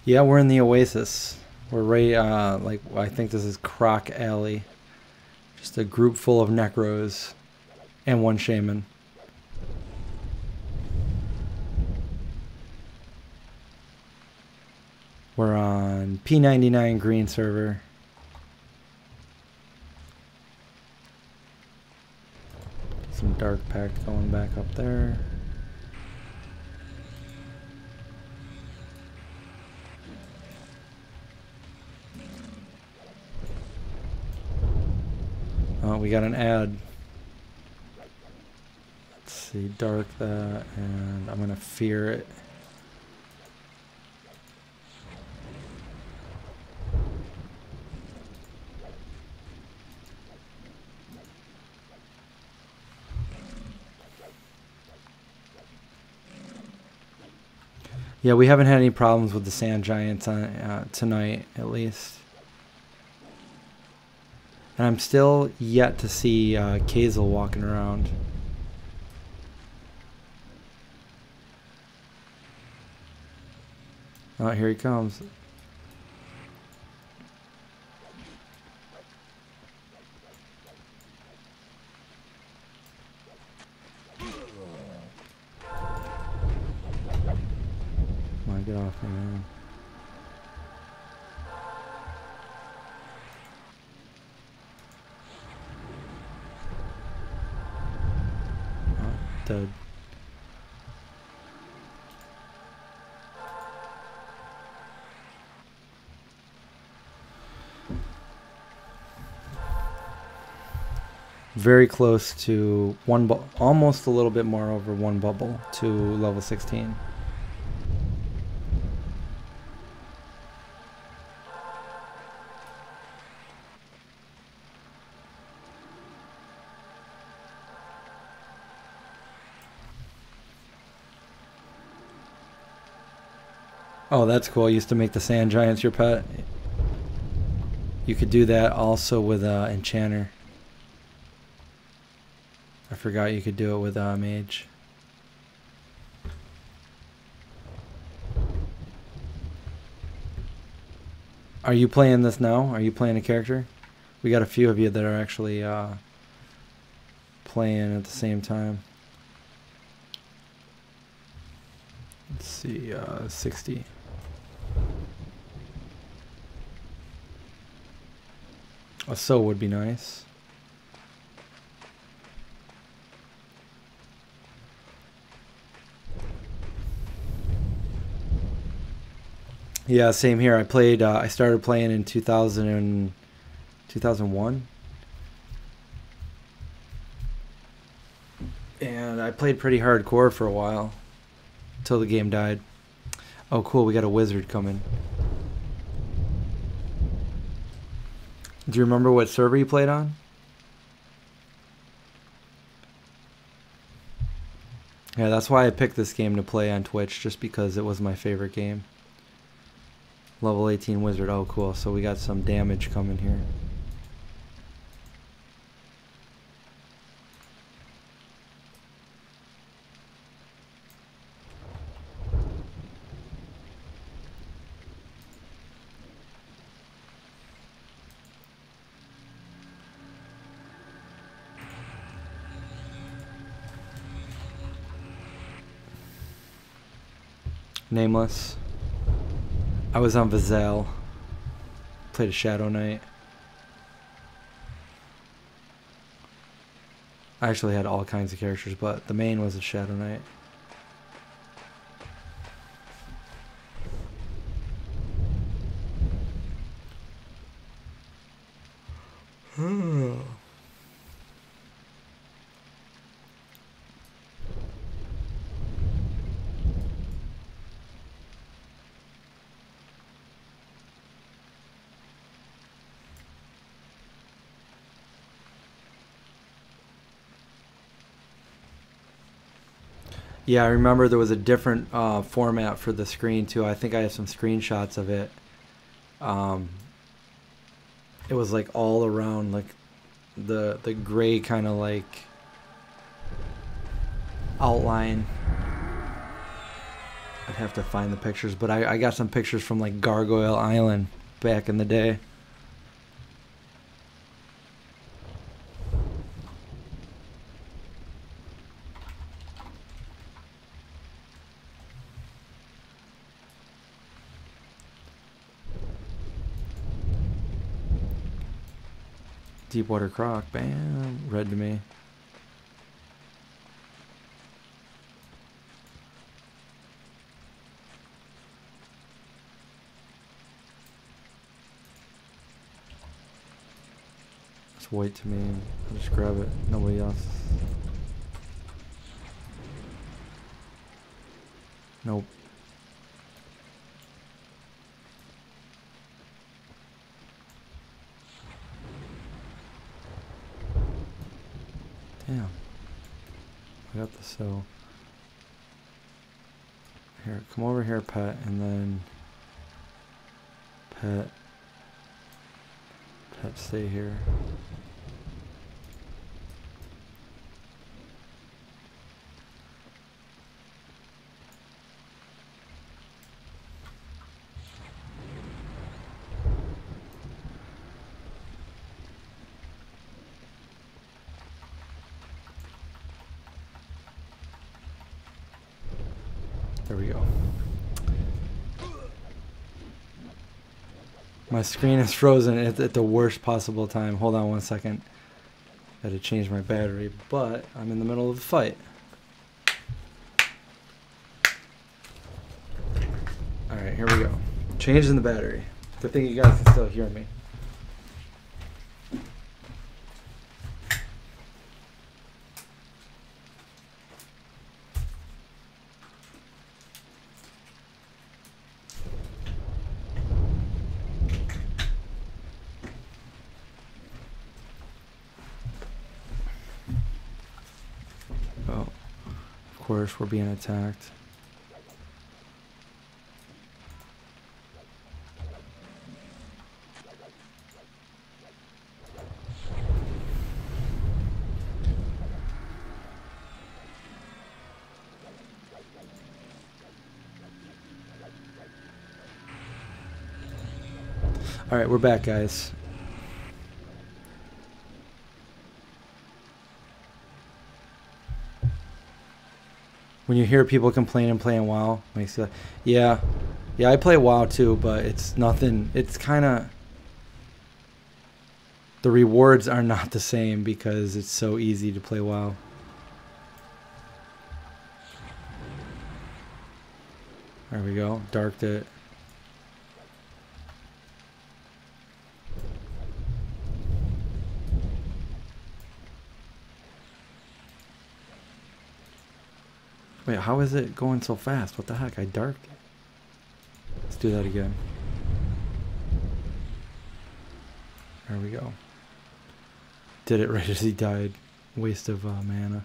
Yeah, we're in the Oasis. We're right, uh, like, I think this is Croc Alley. Just a group full of Necros and one Shaman. We're on P99 green server. Some Dark pack going back up there. We got an ad. Let's see, dark that, and I'm gonna fear it. Yeah, we haven't had any problems with the sand giants on, uh, tonight, at least. And I'm still yet to see uh, Kazel walking around. Oh, here he comes. Very close to one, bu- almost a little bit more over one bubble to level 16. Oh, that's cool. I used to make the sand giants your pet. You could do that also with uh, enchanter. Forgot you could do it with uh, mage. Are you playing this now? Are you playing a character? We got a few of you that are actually uh, playing at the same time. Let's see, uh, 60. A so would be nice. Yeah, same here. I played. Uh, I started playing in 2000 and 2001, and I played pretty hardcore for a while, until the game died. Oh, cool! We got a wizard coming. Do you remember what server you played on? Yeah, that's why I picked this game to play on Twitch, just because it was my favorite game. Level 18 wizard. Oh, cool. So we got some damage coming here. Nameless. I was on Vazaelle. Played a Shadow Knight. I actually had all kinds of characters, but the main was a Shadow Knight. Yeah, I remember there was a different uh, format for the screen too. I think I have some screenshots of it. Um, it was like all around like the the gray kind of like outline. I'd have to find the pictures, but I, I got some pictures from like Gargoyle Island back in the day. Deepwater Croc, bam, read to me. It's white to me. I'll just grab it. Nobody else. Nope. Damn. Got the cell. Here, come over here, pet, and then pet. Pet, stay here. There we go. My screen is frozen at, at the worst possible time. Hold on one second. Got to change my battery, but I'm in the middle of a fight. Alright, here we go. Changing the battery. Good thing you guys can still hear me. Oh, we're being attacked. All right, we're back, guys. When you hear people complaining playing WoW, makes you yeah, yeah, I play WoW too, but it's nothing. It's kind of the rewards are not the same because it's so easy to play WoW. There we go, darked it. How is it going so fast? What the heck? I darked it. Let's do that again. There we go. Did it right as he died. Waste of uh, mana.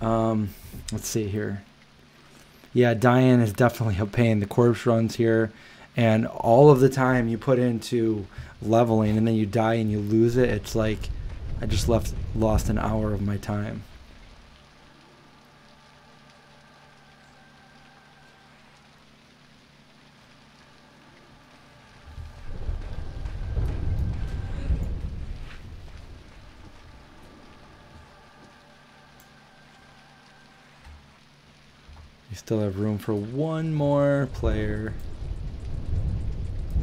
Um, let's see here. Yeah, dying is definitely a pain. The corpse runs here, and all of the time you put into leveling, and then you die and you lose it. It's like I just left lost an hour of my time. Still have room for one more player.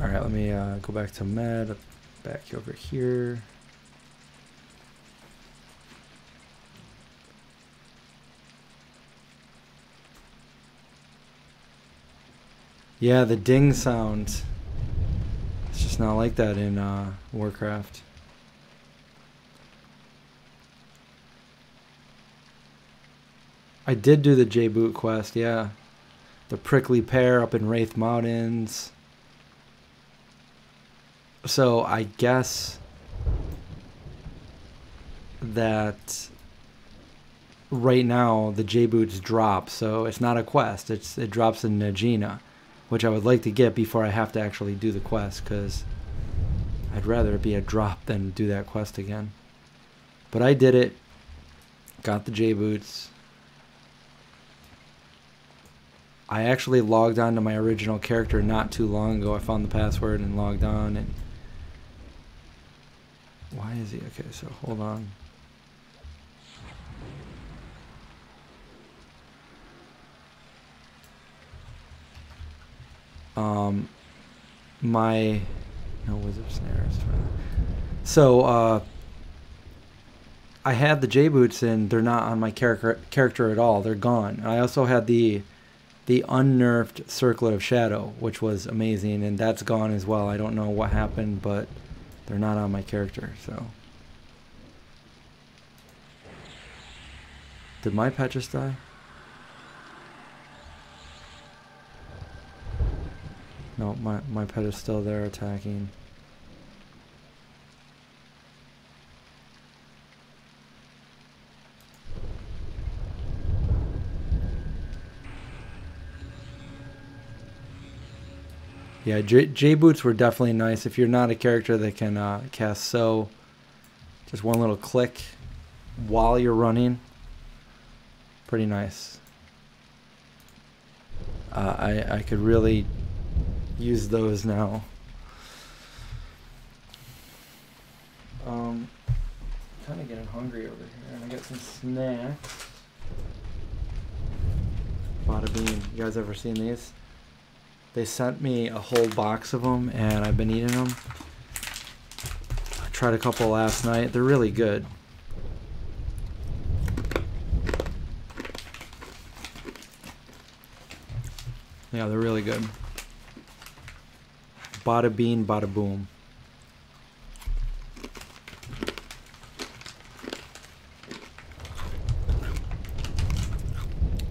Alright, let me uh, go back to med. Back over here. Yeah, the ding sound. It's just not like that in uh, Warcraft. I did do the J Boot quest, yeah. The prickly pear up in Rathe Mountains. So I guess that right now the J Boots drop, so it's not a quest. It's it drops in Najena, which I would like to get before I have to actually do the quest, because I'd rather it be a drop than do that quest again. But I did it. Got the J Boots. I actually logged on to my original character not too long ago. I found the password and logged on and why is he okay, so hold on. Um my no wizard snares. So uh I had the J boots and they're not on my character character at all. They're gone. I also had the the unnerfed circlet of shadow, which was amazing, and that's gone as well. I don't know what happened, but they're not on my character. So did my pet just die? No, my my pet is still there attacking. Yeah, J, J boots were definitely nice. If you're not a character that can uh, cast SoW, just one little click while you're running, pretty nice. Uh, I I could really use those now. Um, kind of getting hungry over here, and I got some snacks. Bada bean. You guys ever seen these? They sent me a whole box of them, and I've been eating them. I tried a couple last night. They're really good. Yeah, they're really good. Bada bean, bada boom.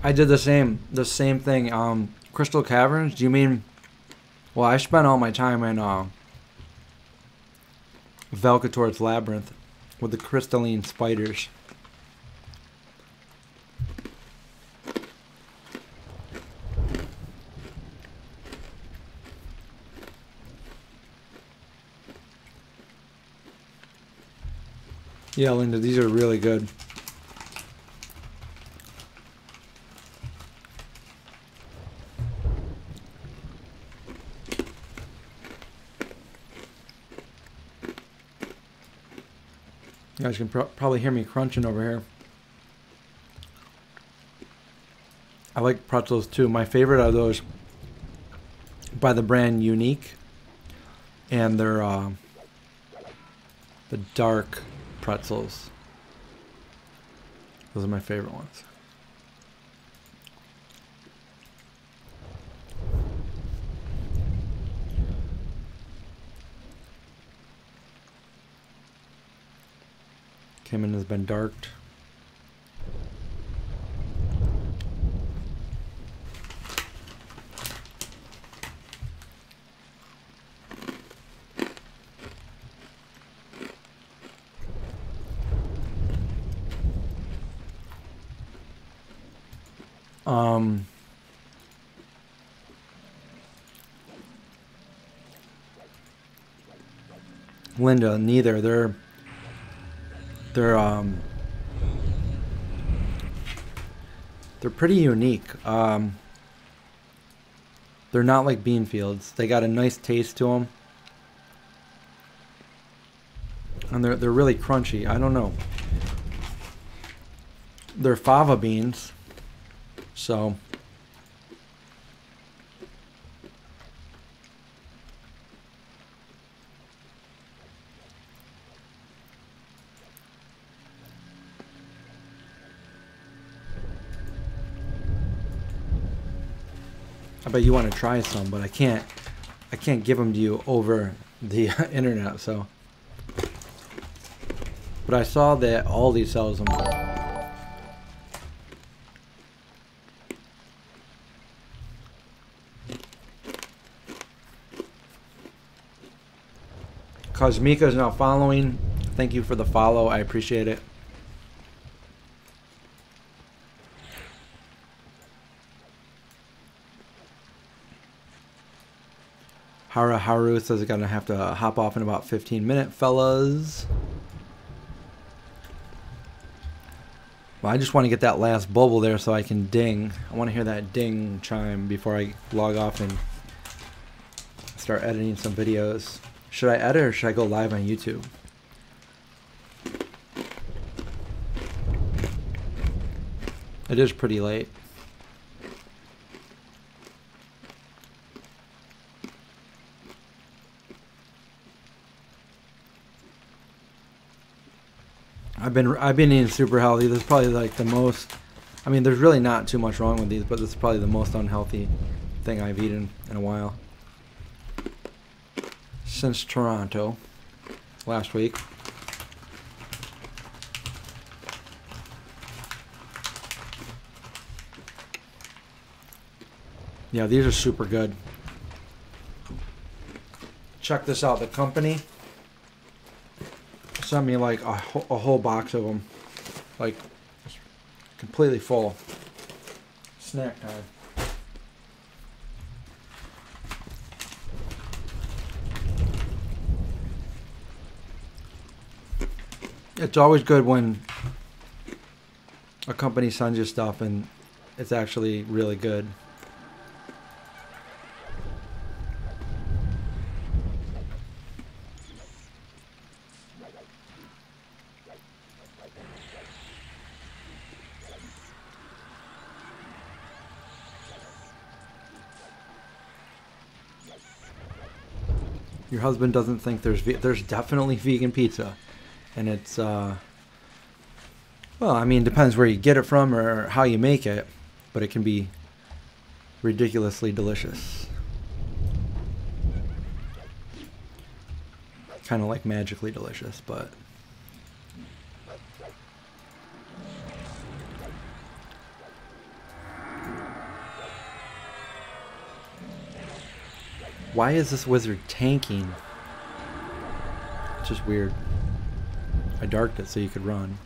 I did the same, the same thing. Um, Crystal Caverns? Do you mean? Well, I spent all my time in uh, Velketor's Labyrinth with the crystalline spiders. Yeah, Linda, these are really good. You guys can pro probably hear me crunching over here. I like pretzels too. My favorite are those by the brand Unique, and they're uh, the dark pretzels. Those are my favorite ones. Caiman has been darked. Um, Linda, neither. They're they're um they're pretty unique. Um, they're not like bean fields. They got a nice taste to them, and they're they're really crunchy. I don't know. They're fava beans, so. Bet you want to try some, but I can't. I can't give them to you over the internet. So, but I saw that Aldi sells them. Is now following. Thank you for the follow. I appreciate it. Hara Haru says I'm gonna have to hop off in about 15 minutes, fellas. Well, I just want to get that last bubble there so I can ding. I want to hear that ding chime before I log off and start editing some videos. Should I edit or should I go live on YouTube? It is pretty late. I've been I've been eating super healthy. This is probably like the most. I mean, there's really not too much wrong with these, but this is probably the most unhealthy thing I've eaten in a while since Toronto last week. Yeah, these are super good. Check this out. The company sent me like a, a whole box of them. Like, completely full. Snack time. It's always good when a company sends you stuff and it's actually really good. Husband doesn't think there's there's definitely vegan pizza, and it's uh, well, I mean, depends where you get it from or how you make it, but it can be ridiculously delicious. Kind of like magically delicious, but why is this wizard tanking? It's just weird. I darked it so you could run.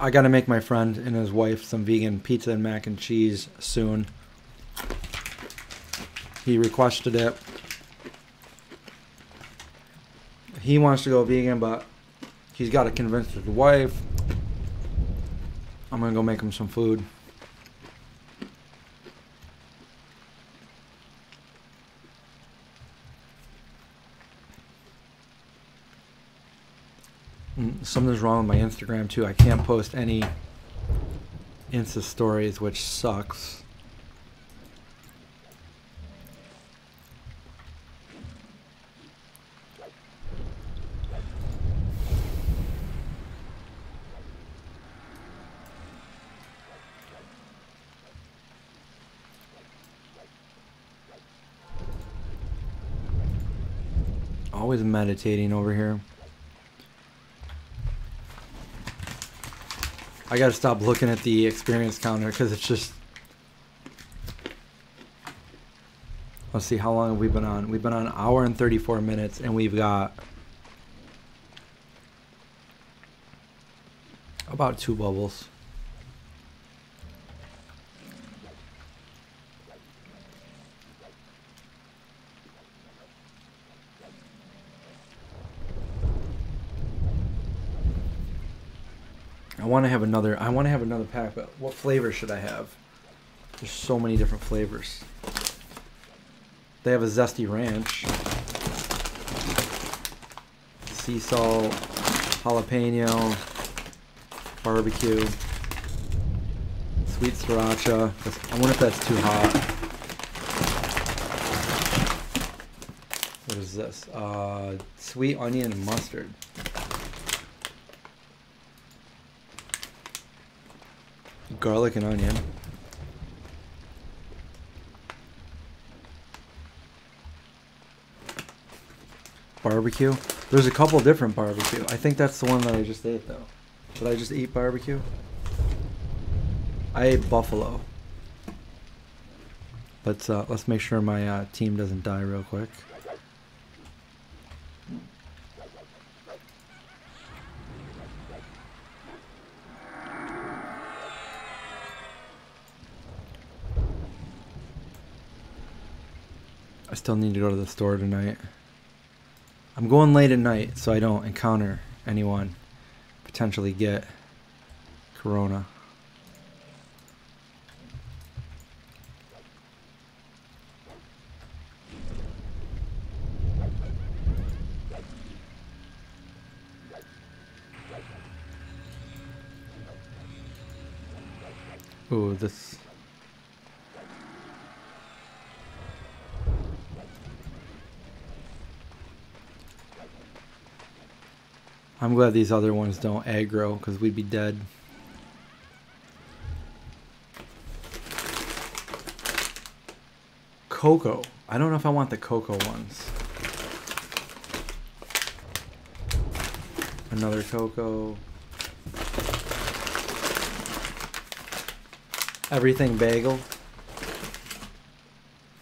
I gotta make my friend and his wife some vegan pizza and mac and cheese soon. He requested it. He wants to go vegan, but he's got to convince his wife. I'm gonna go make him some food. Mm, Something's wrong with my Instagram too. I can't post any Insta stories, which sucks. Always meditating over here. I gotta stop looking at the experience counter because it's just. Let's see, how long have we been on? We've been on an hour and 34 minutes, and we've got. About two bubbles. I want to have another. I want to have another pack, but what flavor should I have? There's so many different flavors. They have a zesty ranch, sea salt, jalapeno, barbecue, sweet sriracha. I wonder if that's too hot. What is this? Uh, sweet onion mustard. Garlic and onion. Barbecue. There's a couple different barbecue. I think that's the one that I just ate though. Did I just eat barbecue? I ate buffalo. Let's uh, let's make sure my uh, team doesn't die real quick. Still need to go to the store tonight. I'm going late at night so I don't encounter anyone potentially get corona. Ooh, this I'm glad these other ones don't aggro because we'd be dead. Cocoa. I don't know if I want the cocoa ones. Another cocoa. Everything bagel.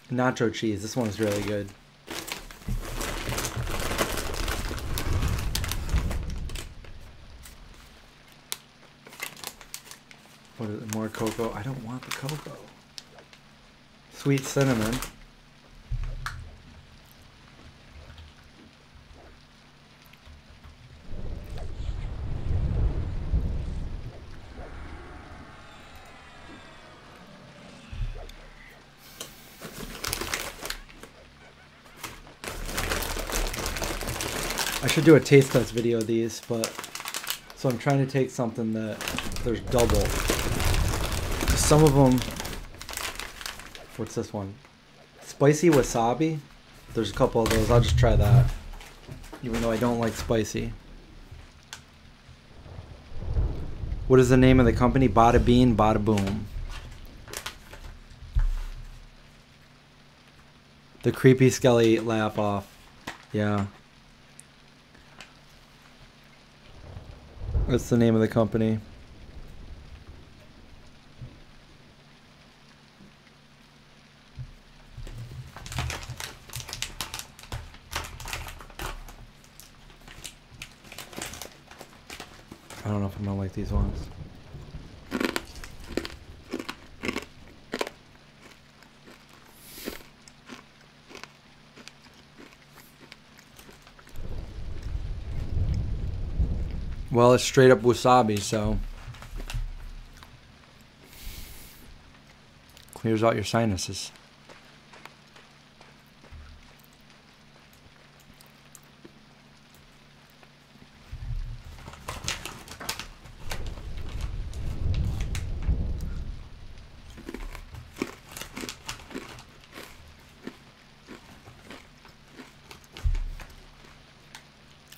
Nacho cheese. This one's really good. What is it? More cocoa? I don't want the cocoa. Sweet cinnamon. I should do a taste test video of these, but so I'm trying to take something that there's double. Some of them. What's this one? Spicy wasabi. There's a couple of those. I'll just try that, even though I don't like spicy. What is the name of the company? Bada Bean, Bada Boom. The creepy Skelly laugh off. Yeah. That's the name of the company. I don't know if I'm gonna like these ones. Straight up wasabi, so clears out your sinuses.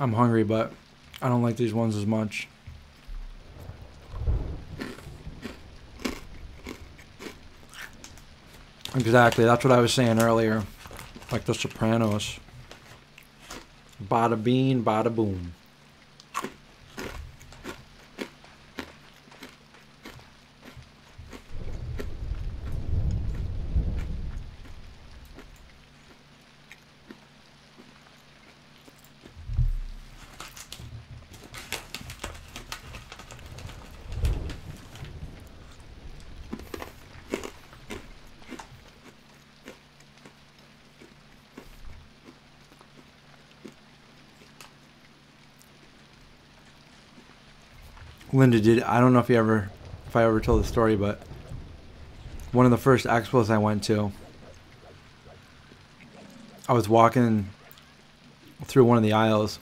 I'm hungry, but I don't like these ones as much. Exactly, that's what I was saying earlier. Like the Sopranos. Bada bean, bada boom. Linda did. I don't know if you ever, if I ever told the story, but one of the first expos I went to, I was walking through one of the aisles,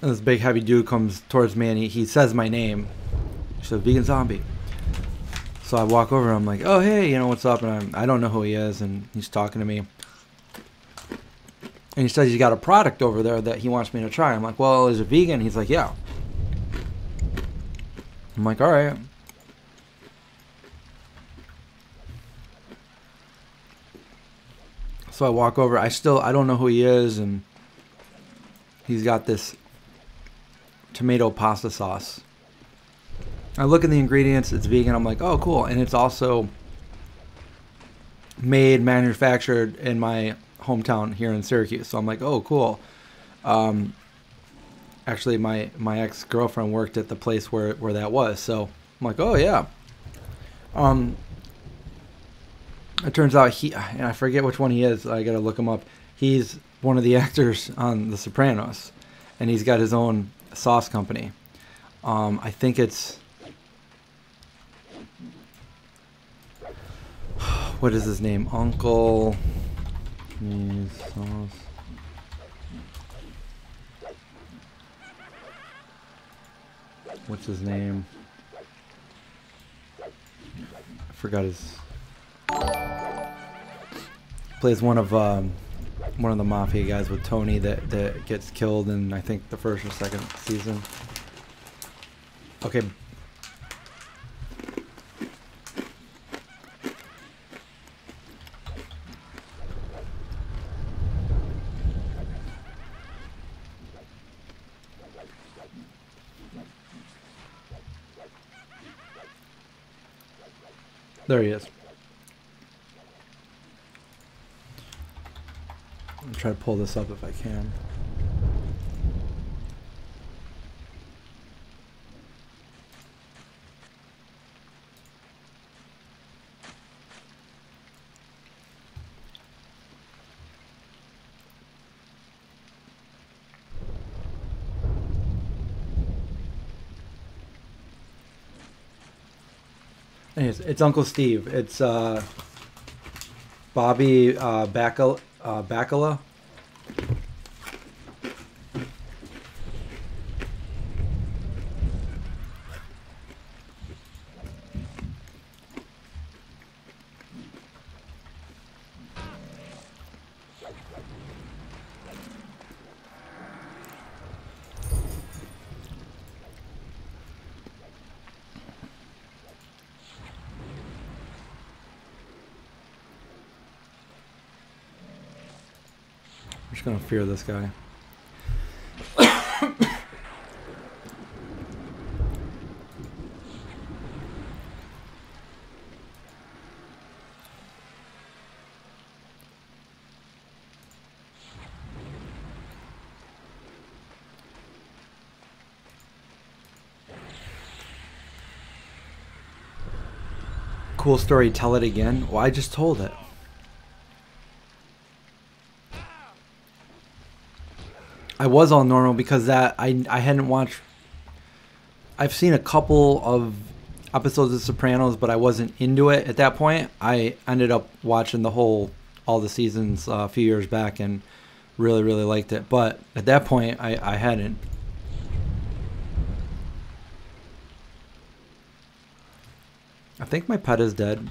and this big heavy dude comes towards me, and he, he says my name. He said, "Vegan Zombie." So I walk over. I'm like, "Oh hey, you know what's up?" And I'm, I don't know who he is, and he's talking to me. And he says he's got a product over there that he wants me to try. I'm like, well, is it vegan? He's like, yeah. I'm like, all right. So I walk over. I still, I don't know who he is, and he's got this tomato pasta sauce. I look at the ingredients. It's vegan. I'm like, oh, cool. And it's also made, manufactured in my hometown here in Syracuse. So I'm like, oh, cool. Um, actually, my my ex girlfriend worked at the place where where that was. So I'm like, oh yeah. Um, It turns out he, and I forget which one he is. I gotta look him up. He's one of the actors on The Sopranos, and he's got his own sauce company. Um, I think it's. What is his name? Uncle. Sauce. What's his name? I forgot his. Plays one of um, one of the mafia guys with Tony that that gets killed in I think the first or second season. Okay. There he is. I'm try to pull this up if I can. It's Uncle Steve. It's uh, Bobby uh, Bacala. Uh, Bacala. Fear this guy. Cool story, tell it again. Well, I just told it. I was all normal because that I I hadn't watched. I've seen a couple of episodes of Sopranos, but I wasn't into it at that point. I ended up watching the whole all the seasons uh, a few years back and really really liked it. But at that point, I I hadn't. I think my pet is dead.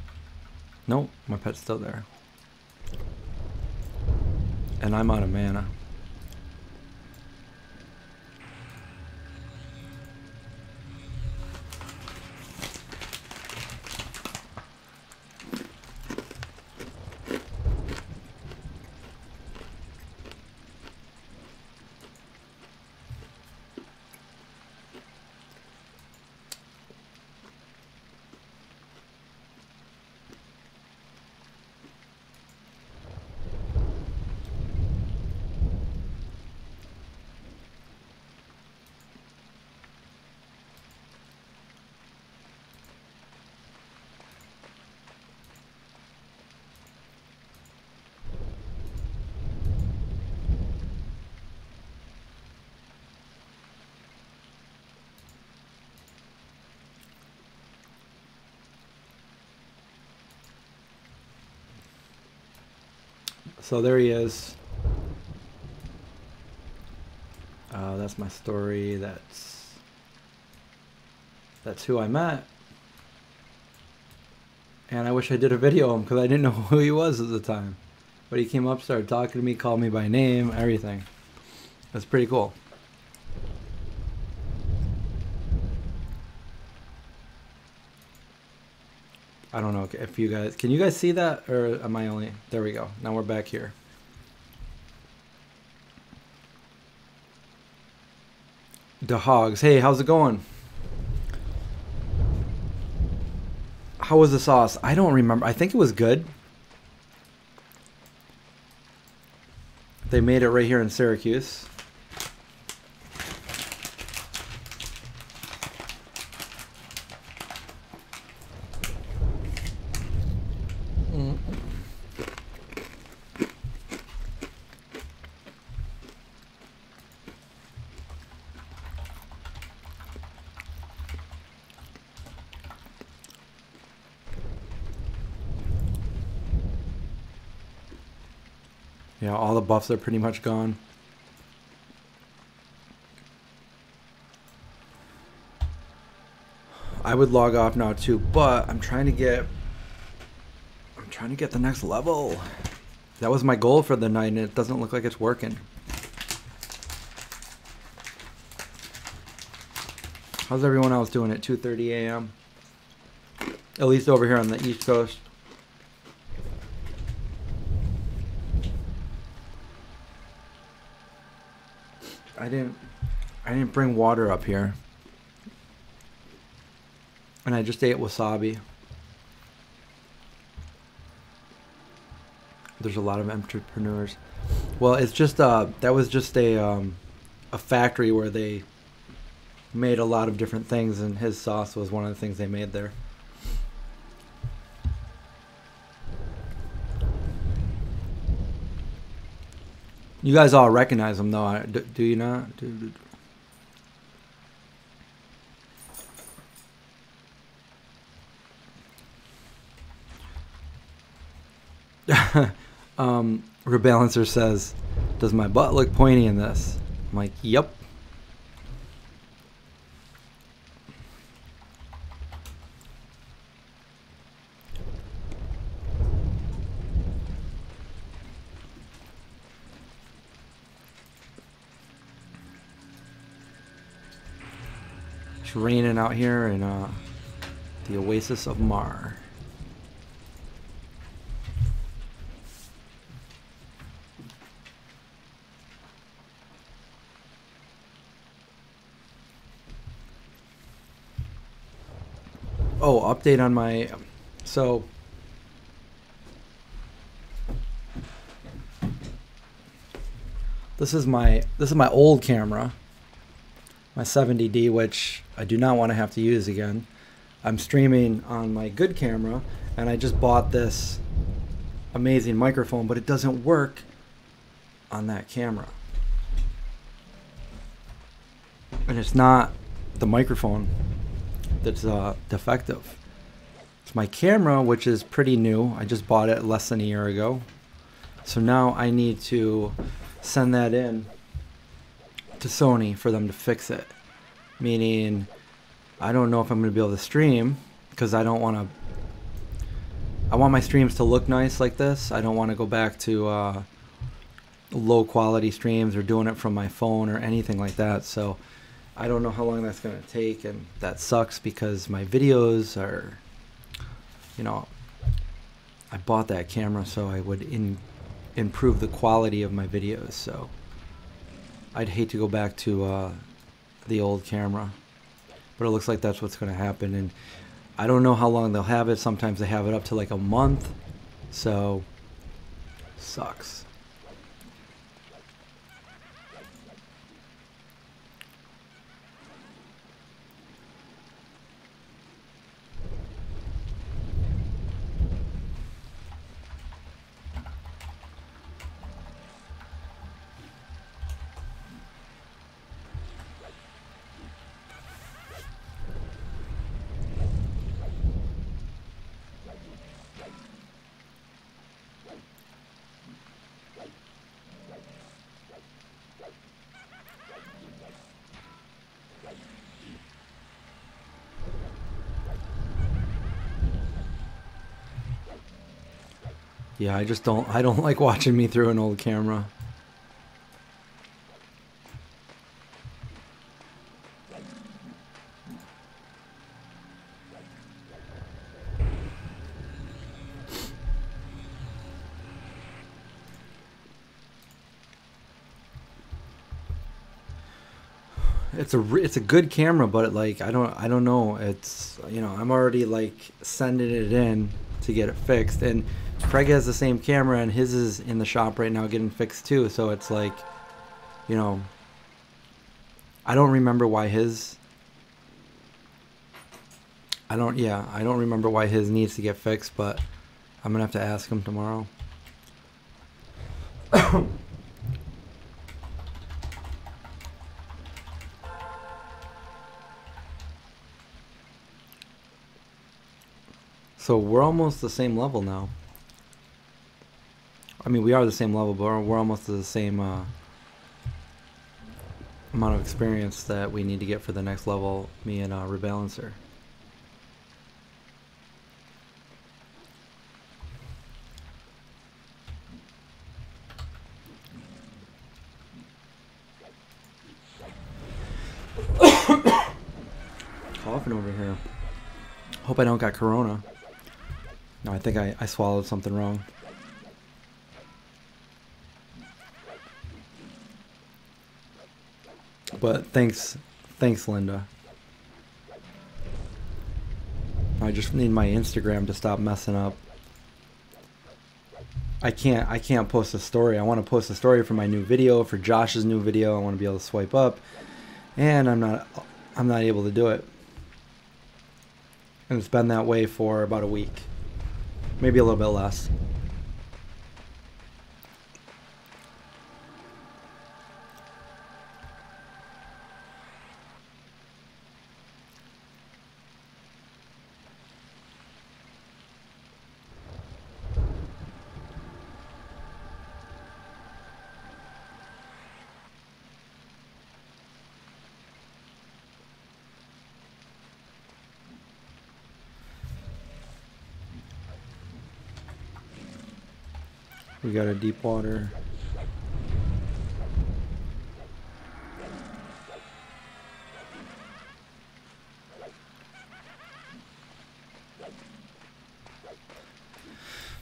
Nope, my pet's still there. And I'm out of mana. So there he is. Uh, that's my story. That's that's who I met. And I wish I did a video of him because I didn't know who he was at the time. But he came up, started talking to me, called me by name, everything. That's pretty cool. I if you guys can you guys see that or am I only there we go. Now we're back here. The hogs. Hey, how's it going? How was the sauce? I don't remember. I think it was good. They made it right here in Syracuse. Yeah, all the buffs are pretty much gone. I would log off now too, but I'm trying to get I'm trying to get the next level. That was my goal for the night and it doesn't look like it's working. How's everyone else doing at 2:30 a.m.? At least over here on the East Coast. I didn't I didn't bring water up here. And I just ate wasabi. There's a lot of entrepreneurs. Well, it's just uh that was just a um a factory where they made a lot of different things and his sauce was one of the things they made there. You guys all recognize him, though, do, you not? Um, Rebalancer says, "Does my butt look pointy in this?" I'm like, "Yep." Raining out here in uh, the Oasis of Marr. Oh, update on my. So. This is my this is my old camera my 70D, which I do not want to have to use again. I'm streaming on my good camera, and I just bought this amazing microphone, but it doesn't work on that camera. And it's not the microphone that's uh, defective. It's my camera, which is pretty new. I just bought it less than a year ago. So now I need to send that in to Sony for them to fix it. Meaning, I don't know if I'm going to be able to stream because I don't want to. I want my streams to look nice like this. I don't want to go back to uh, low quality streams or doing it from my phone or anything like that. So I don't know how long that's going to take, and that sucks because my videos are, you know, I bought that camera so I would in, improve the quality of my videos. So I'd hate to go back to uh, the old camera, but it looks like that's what's going to happen. And I don't know how long they'll have it. Sometimes they have it up to like a month, so sucks. Yeah, I just don't. I don't like watching me through an old camera. It's a it's a good camera, but it, like I don't I don't know. It's you know I'm already like sending it in to get it fixed, and Craig has the same camera, and his is in the shop right now getting fixed too. So it's like, you know, I don't remember why his. I don't. Yeah, I don't remember why his needs to get fixed, but I'm gonna have to ask him tomorrow. So we're almost the same level now. I mean, we are the same level, but we're, almost the same uh, amount of experience that we need to get for the next level. Me and uh, Rebalancer. Coughing over here. Hope I don't got corona. No, I think I, I swallowed something wrong. But thanks, thanks, Linda. I just need my Instagram to stop messing up. I can't I can't post a story. I want to post a story for my new video, for Josh's new video. I want to be able to swipe up, and I'm not I'm not able to do it. And it's been that way for about a week, maybe a little bit less. Got a deep water.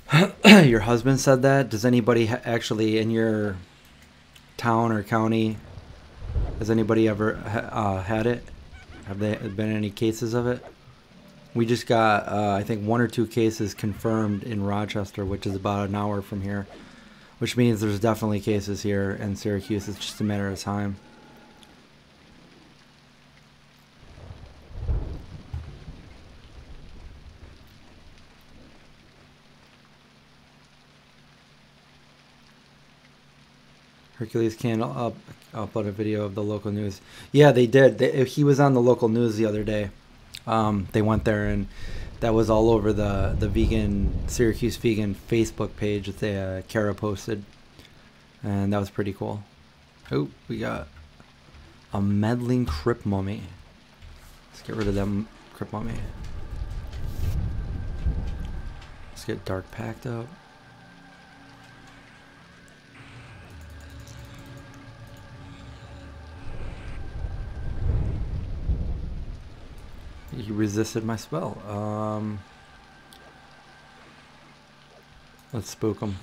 your husband said that. Does anybody actually in your town or county? Has anybody ever uh, had it? Have there been any cases of it? We just got, uh, I think, one or two cases confirmed in Rochester, which is about an hour from here, which means there's definitely cases here in Syracuse. It's just a matter of time. Hercules can up upload a video of the local news. Yeah, they did. They, he was on the local news the other day. Um, they went there and that was all over the the vegan Syracuse vegan Facebook page that they uh, Kara posted, and that was pretty cool. Oh, we got a meddling crypt mummy. Let's get rid of them crypt mummy. Let's get dark packed up. He resisted my spell. Um, let's spook him.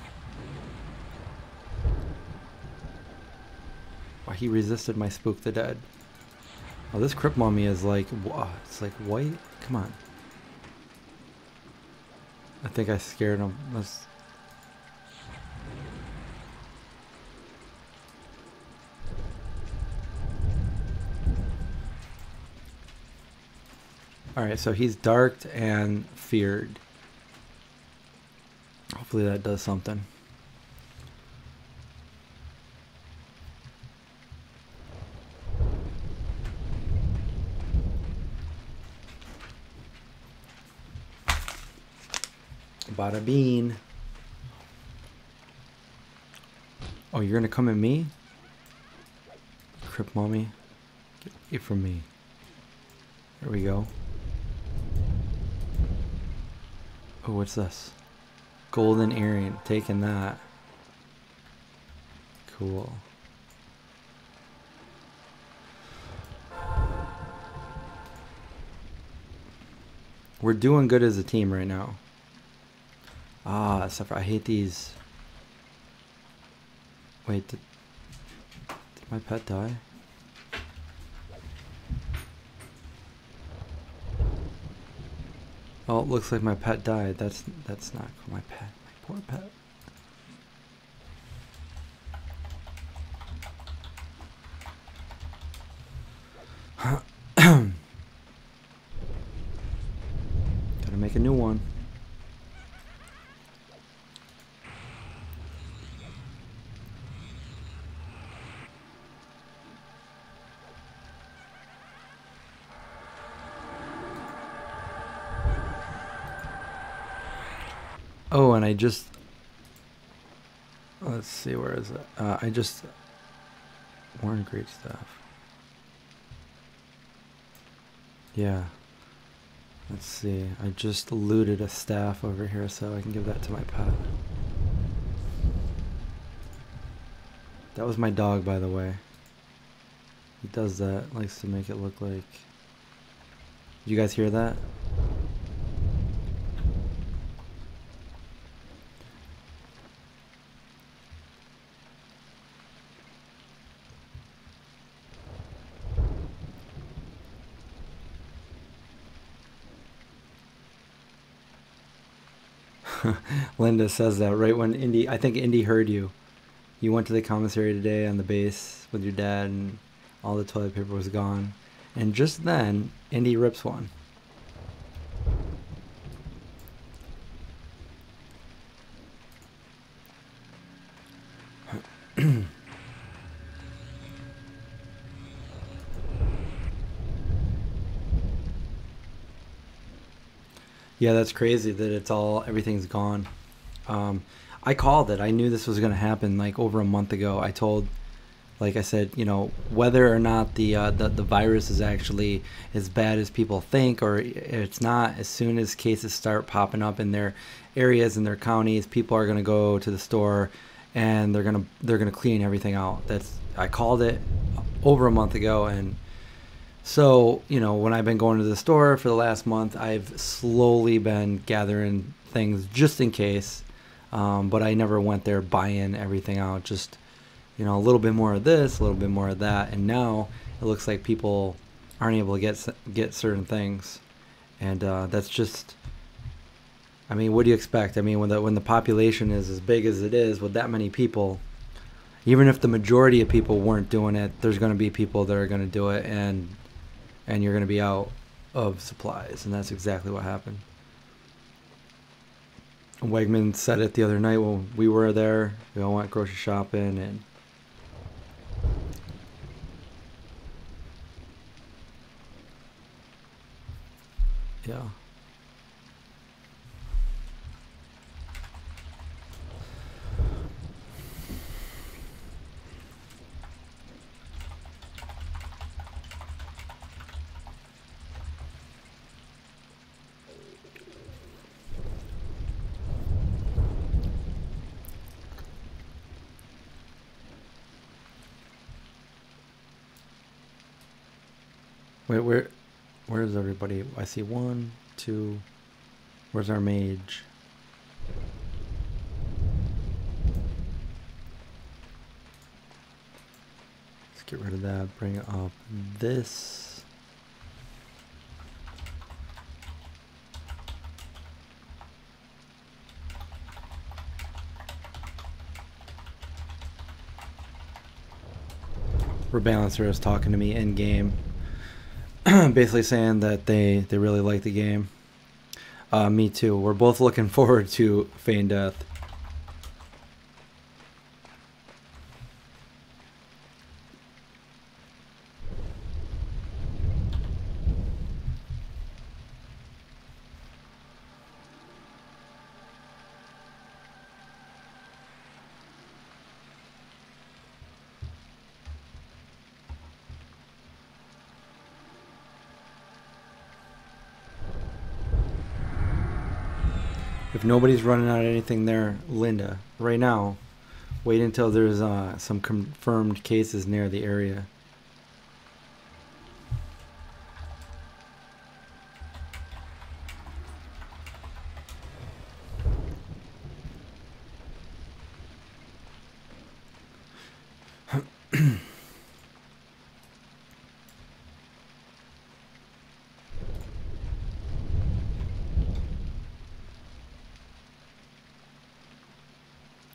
Why he resisted my spook the dead. Oh, this crypt mummy is like, it's like white. Come on. I think I scared him. Let's. Alright, so he's darked and feared. Hopefully that does something. Bada bean. Oh, you're gonna come at me? Crypt mommy. Get from me. There we go. Oh, what's this? Golden earring. Taking that. Cool. We're doing good as a team right now. Ah, I hate these. Wait, did, did my pet die? Looks like my pet died. That's that's not. My pet, my poor pet. Gotta make a new one. Oh, and I just let's see, where is it? Uh, I just Warren great stuff. Yeah. Let's see. I just looted a staff over here, so I can give that to my pet. That was my dog, by the way. He does that. Likes to make it look like. You guys hear that? Linda says that right when Indy, I think Indy heard you. You went to the commissary today on the base with your dad, and all the toilet paper was gone. And just then, Indy rips one. yeah, that's crazy that it's all everything's gone. Um, I called it. I knew this was going to happen like over a month ago. I told, like I said, you know, whether or not the, uh, the the virus is actually as bad as people think, or it's not. As soon as cases start popping up in their areas in their counties, people are going to go to the store, and they're gonna they're gonna clean everything out. That's I called it over a month ago, and so you know when I've been going to the store for the last month, I've slowly been gathering things just in case um, but I never went there buying everything out. Just you know, a little bit more of this, a little bit more of that, and now it looks like people aren't able to get get certain things, and uh, that's just. I mean, what do you expect? I mean, when the when the population is as big as it is, with that many people, even if the majority of people weren't doing it, there's going to be people that are going to do it, and and you're going to be out of supplies, and that's exactly what happened. Wegman said it the other night when we were there. We all went grocery shopping and yeah. Wait, where, where's everybody? I see one, two. Where's our mage? Let's get rid of that. Bring up this. Rebalancer is talking to me in game. basically saying that they they really like the game. Uh, me too. We're both looking forward to Feign Death. Nobody's running out of anything there, Linda, right now, wait until there's uh, some confirmed cases near the area.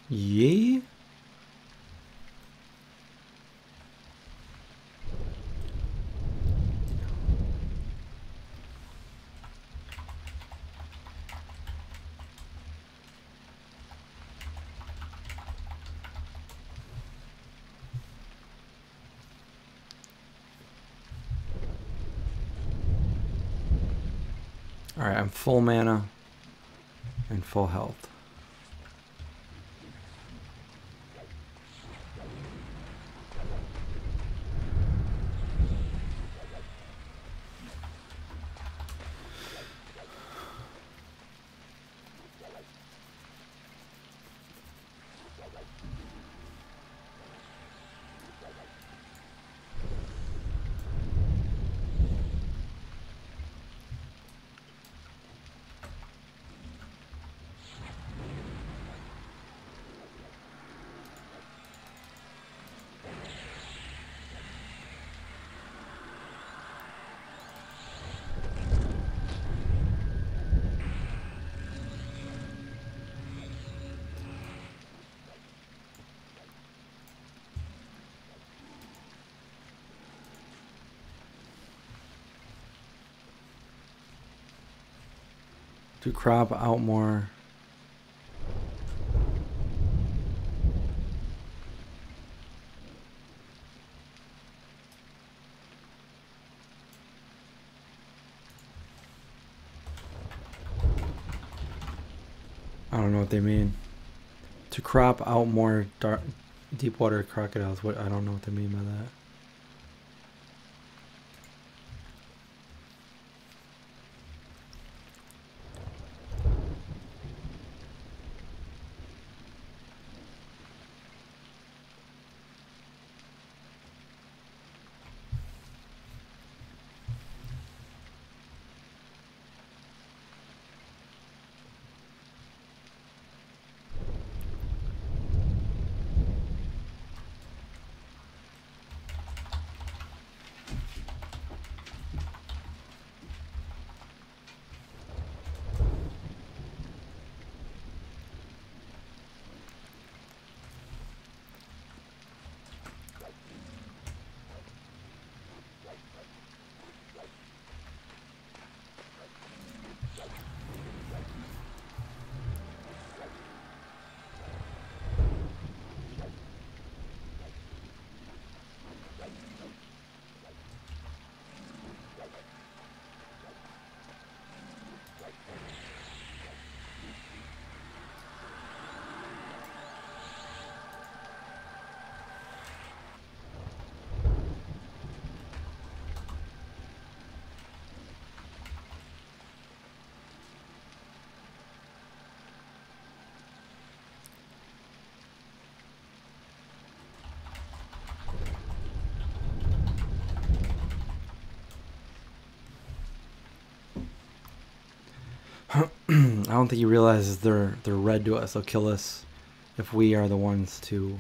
Yeah. All right, I'm full mana and full health. To crop out more. I don't know what they mean. To crop out more dark, deep water crocodiles. What I don't know what they mean by that. Don't think he realizes they're they're red to us. They'll kill us if we are the ones to.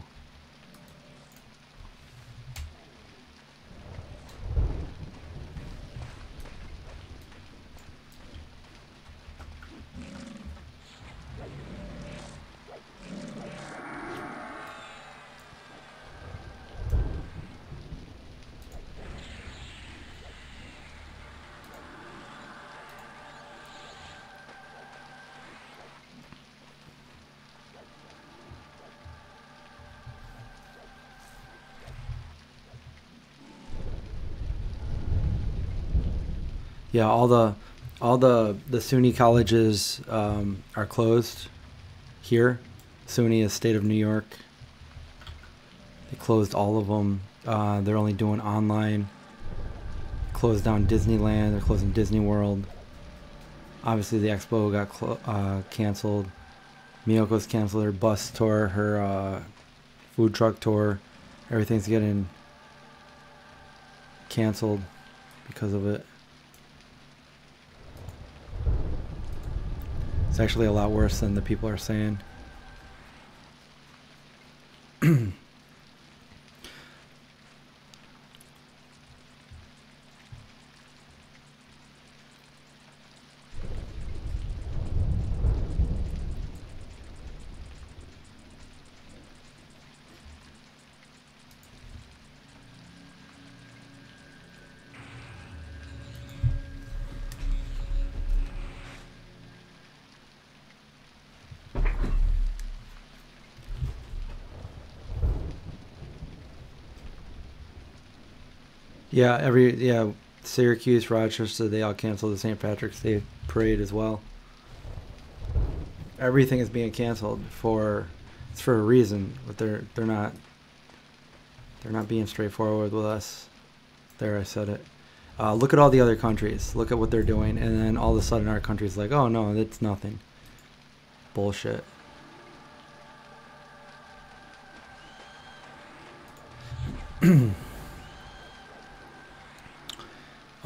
Yeah, all the all the the SUNY colleges um, are closed here. SUNY is state of New York. They closed all of them. Uh, they're only doing online. Closed down Disneyland. They're closing Disney World. Obviously, the expo got uh, canceled. Miyoko's canceled her bus tour, her uh, food truck tour. Everything's getting canceled because of it. It's actually a lot worse than the people are saying. Yeah, every yeah, Syracuse, Rochester, they all canceled the St. Patrick's Day parade as well. Everything is being canceled for it's for a reason, but they're they're not they're not being straightforward with us. There, I said it. Uh, look at all the other countries. Look at what they're doing, and then all of a sudden our country's like, oh no, it's nothing. Bullshit.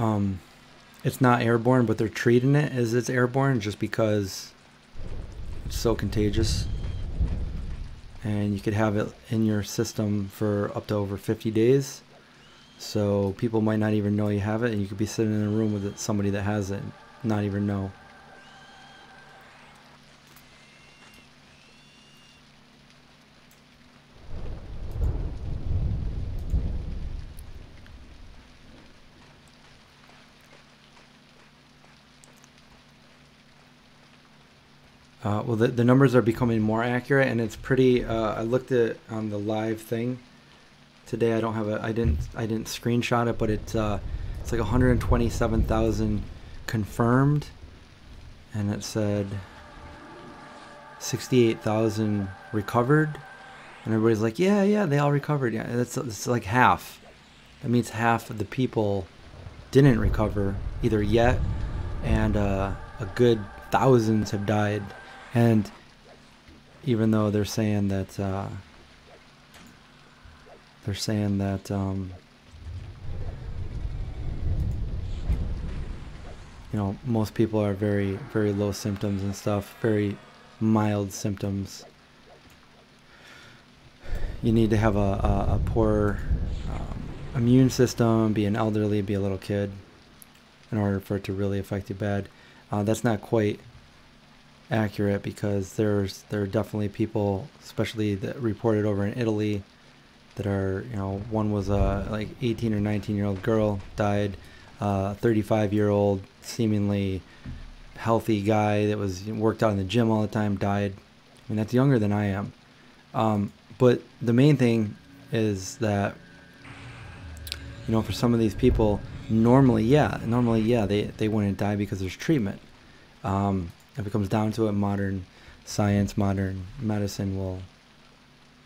um, it's not airborne, but they're treating it as it's airborne just because it's so contagious. And you could have it in your system for up to over 50 days. So people might not even know you have it, and you could be sitting in a room with somebody that has it, not even know. Uh, well, the, the numbers are becoming more accurate, and it's pretty. Uh, I looked at on the live thing today. I don't have a. I didn't. I didn't screenshot it, but it's uh, it's like 127,000 confirmed, and it said 68,000 recovered, and everybody's like, yeah, yeah, they all recovered. Yeah, that's it's like half. That means half of the people didn't recover either yet, and uh, a good thousands have died and even though they're saying that uh, they're saying that um, you know most people are very very low symptoms and stuff, very mild symptoms. You need to have a, a, a poor um, immune system, be an elderly, be a little kid, in order for it to really affect you bad. Uh, that's not quite accurate because there's there are definitely people, especially that reported over in Italy, that are you know one was a like 18 or 19 year old girl died, uh, 35 year old seemingly healthy guy that was worked out in the gym all the time died. I mean that's younger than I am, um, but the main thing is that you know for some of these people normally yeah normally yeah they they wouldn't die because there's treatment um, if it comes down to it, modern science, modern medicine will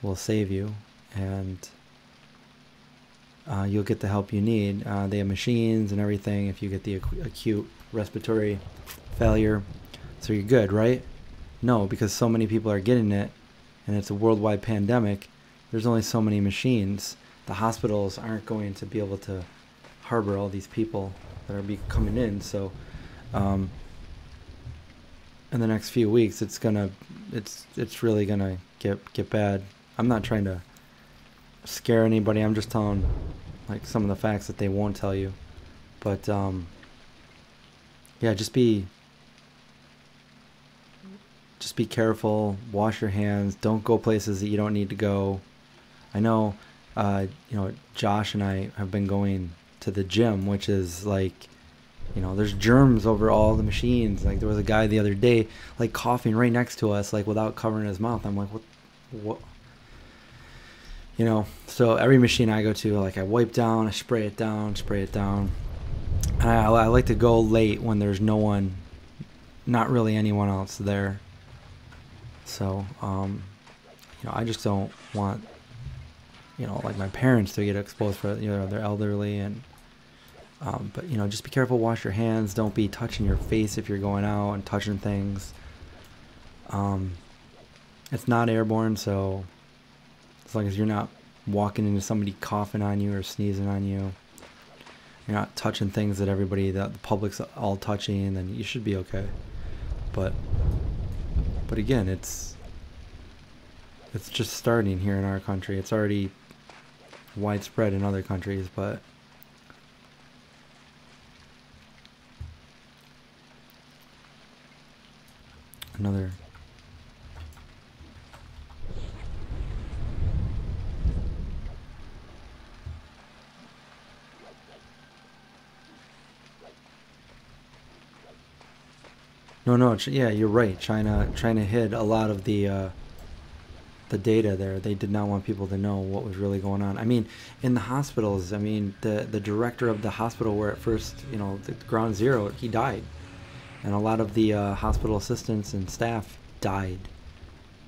will save you, and uh, you'll get the help you need. Uh, they have machines and everything. If you get the ac- acute respiratory failure, so you're good, right? No, because so many people are getting it, and it's a worldwide pandemic. There's only so many machines. The hospitals aren't going to be able to harbor all these people that are be coming in. So. Um, in the next few weeks it's gonna it's it's really gonna get get bad. I'm not trying to scare anybody. I'm just telling like some of the facts that they won't tell you. But um yeah just be just be careful. Wash your hands. Don't go places that you don't need to go. I know uh you know josh and i have been going to the gym which is like you know there's germs over all the machines. Like there was a guy the other day like coughing right next to us like without covering his mouth. I'm like what what? You know so every machine i go to like i wipe down i spray it down spray it down. And I, I like to go late when there's no one not really anyone else there. So um you know i just don't want you know like my parents to get exposed for you know they're elderly and um, but you know, just be careful. Wash your hands. Don't be touching your face if you're going out and touching things. Um, it's not airborne, so as long as you're not walking into somebody coughing on you or sneezing on you, you're not touching things that everybody that the public's all touching, then you should be okay. But but again, it's it's just starting here in our country. It's already widespread in other countries, but another No, no, yeah, you're right. China, China hid a lot of the uh, the data there. They did not want people to know what was really going on. I mean, in the hospitals, I mean, the the director of the hospital where at first, you know, the ground zero, he died and a lot of the uh, hospital assistants and staff died.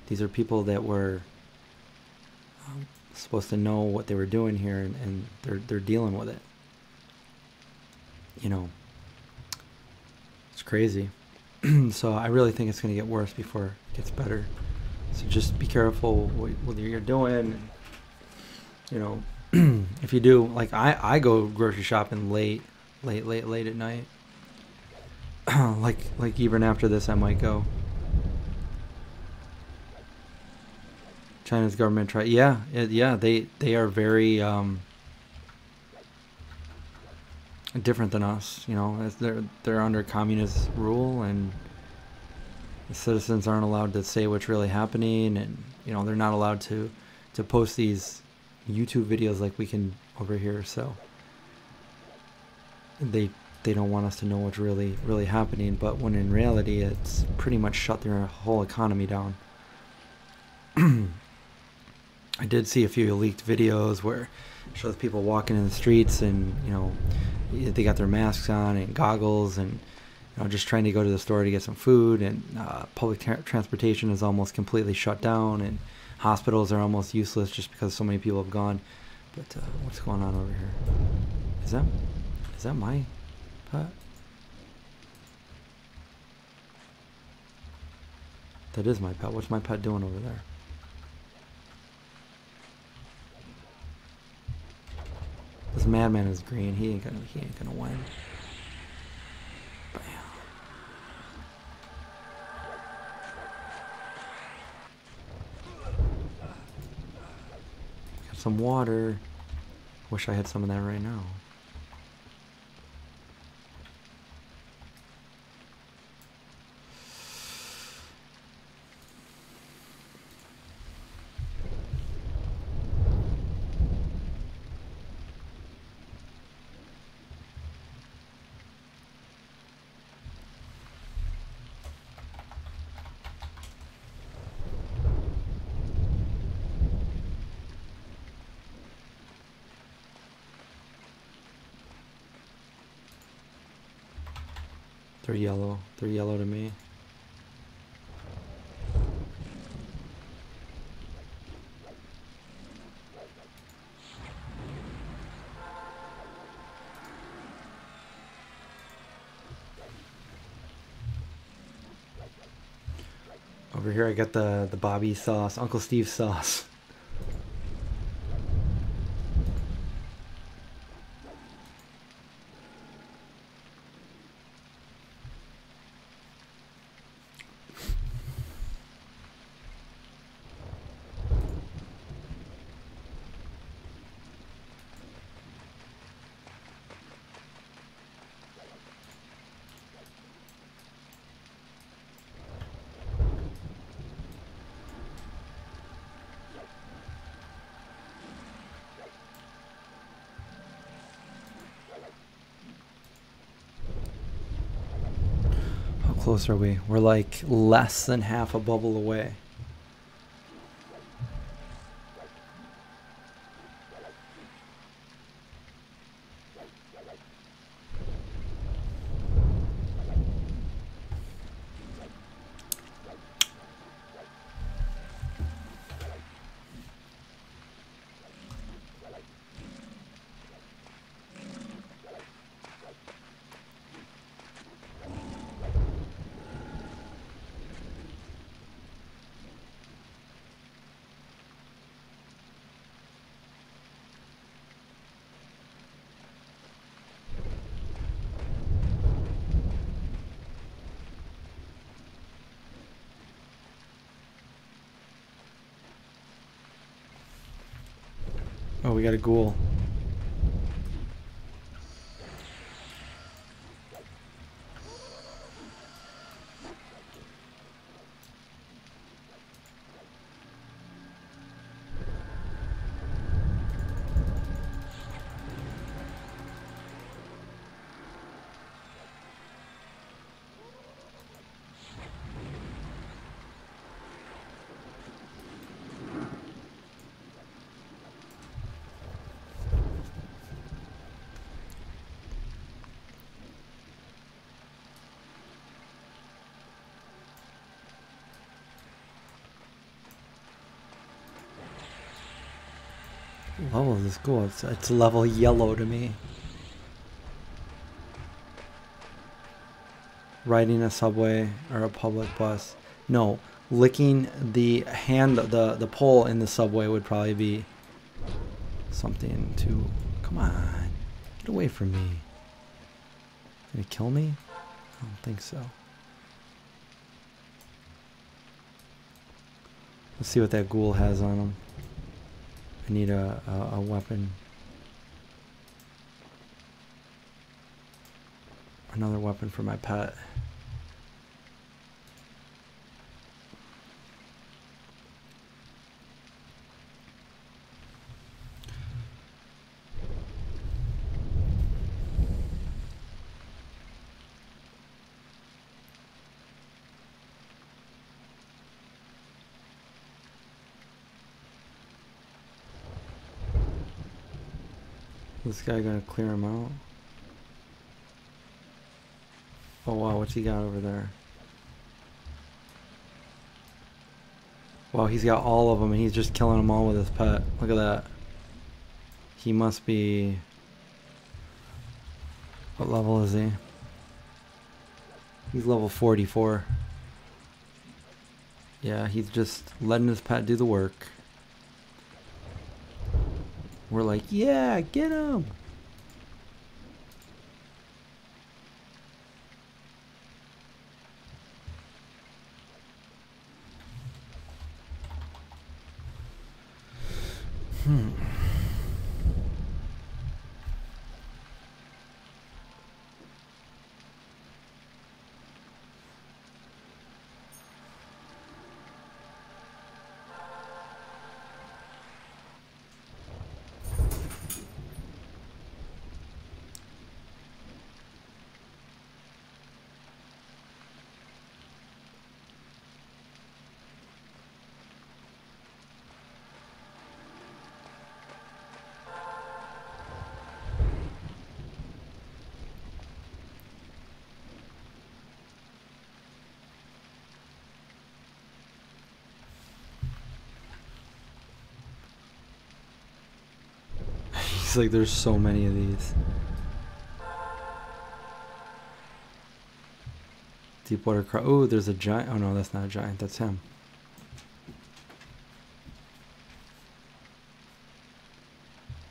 These are people that were um, supposed to know what they were doing here, and, and they're they're dealing with it. You know, it's crazy. so I really think it's going to get worse before it gets better. So just be careful what, what you're doing. You know, if you do, like I, I go grocery shopping late, late, late, late at night. like like even after this I might go. China's government try yeah it, yeah they they are very um, different than us you know they're they're under communist rule and the citizens aren't allowed to say what's really happening and you know they're not allowed to to post these YouTube videos like we can over here so they they don't want us to know what's really really happening. But when in reality, it's pretty much shut their whole economy down. I did see a few leaked videos where it shows people walking in the streets and you know they got their masks on and goggles and you know just trying to go to the store to get some food and uh, public tra- transportation is almost completely shut down and hospitals are almost useless just because so many people have gone. But uh, what's going on over here? Is that is that my pet? That is my pet. What's my pet doing over there? This madman is green. He ain't gonna. He ain't gonna win. Got some water. Wish I had some of that right now. They're yellow. They're yellow to me. Over here I got the the Bobby sauce, Uncle Steve sauce. How close are we? We're like less than half a bubble away. We got a ghoul. level ghoul? It's, it's level yellow to me. Riding a subway or a public bus. No, licking the hand, the, the pole in the subway would probably be something to... Come on. Get away from me. Gonna kill me? I don't think so. Let's see what that ghoul has on him. I need a, a, a weapon. Another weapon for my pet. This guy gonna clear him out? Oh wow, what's he got over there? Wow, he's got all of them and he's just killing them all with his pet. Look at that. He must be... What level is he? He's level 44. Yeah, he's just letting his pet do the work. We're like, yeah, get him! Hmm. He's like, there's so many of these. Deepwater Cry. Oh, there's a giant. Oh no, that's not a giant. That's him.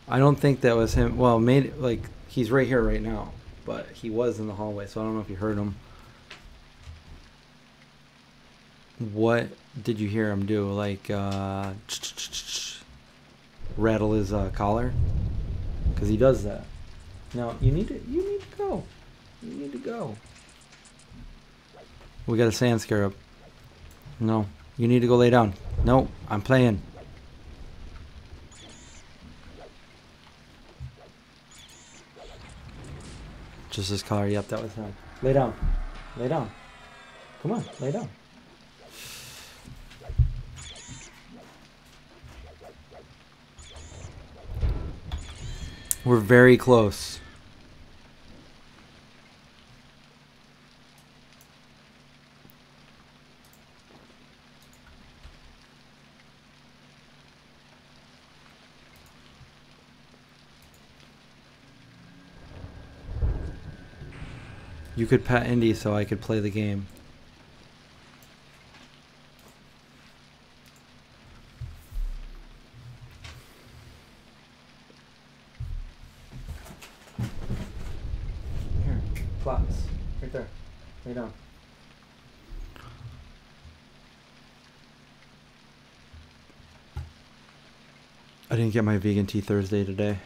I don't think that was him. Well, made like he's right here right now, but he was in the hallway, so I don't know if you heard him. What did you hear him do? Like uh, rattle his uh, collar? Because he does that. Now you need to you need to go. You need to go. We got a sand scarab. No, you need to go lay down. No, I'm playing. Just his collar. Yep, that was him. Lay down. Lay down. Come on, lay down. We're very close. You could pet Indy so I could play the game. Here, plots. Right there. Lay down. I didn't get my vegan tea Thursday today.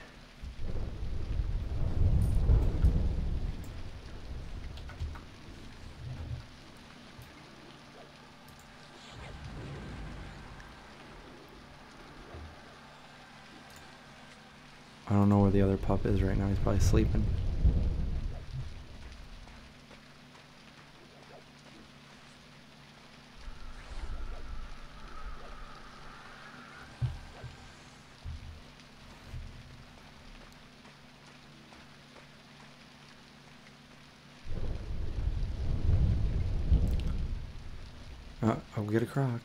I don't know where the other pup is right now. He's probably sleeping. Uh, I'll get a croc.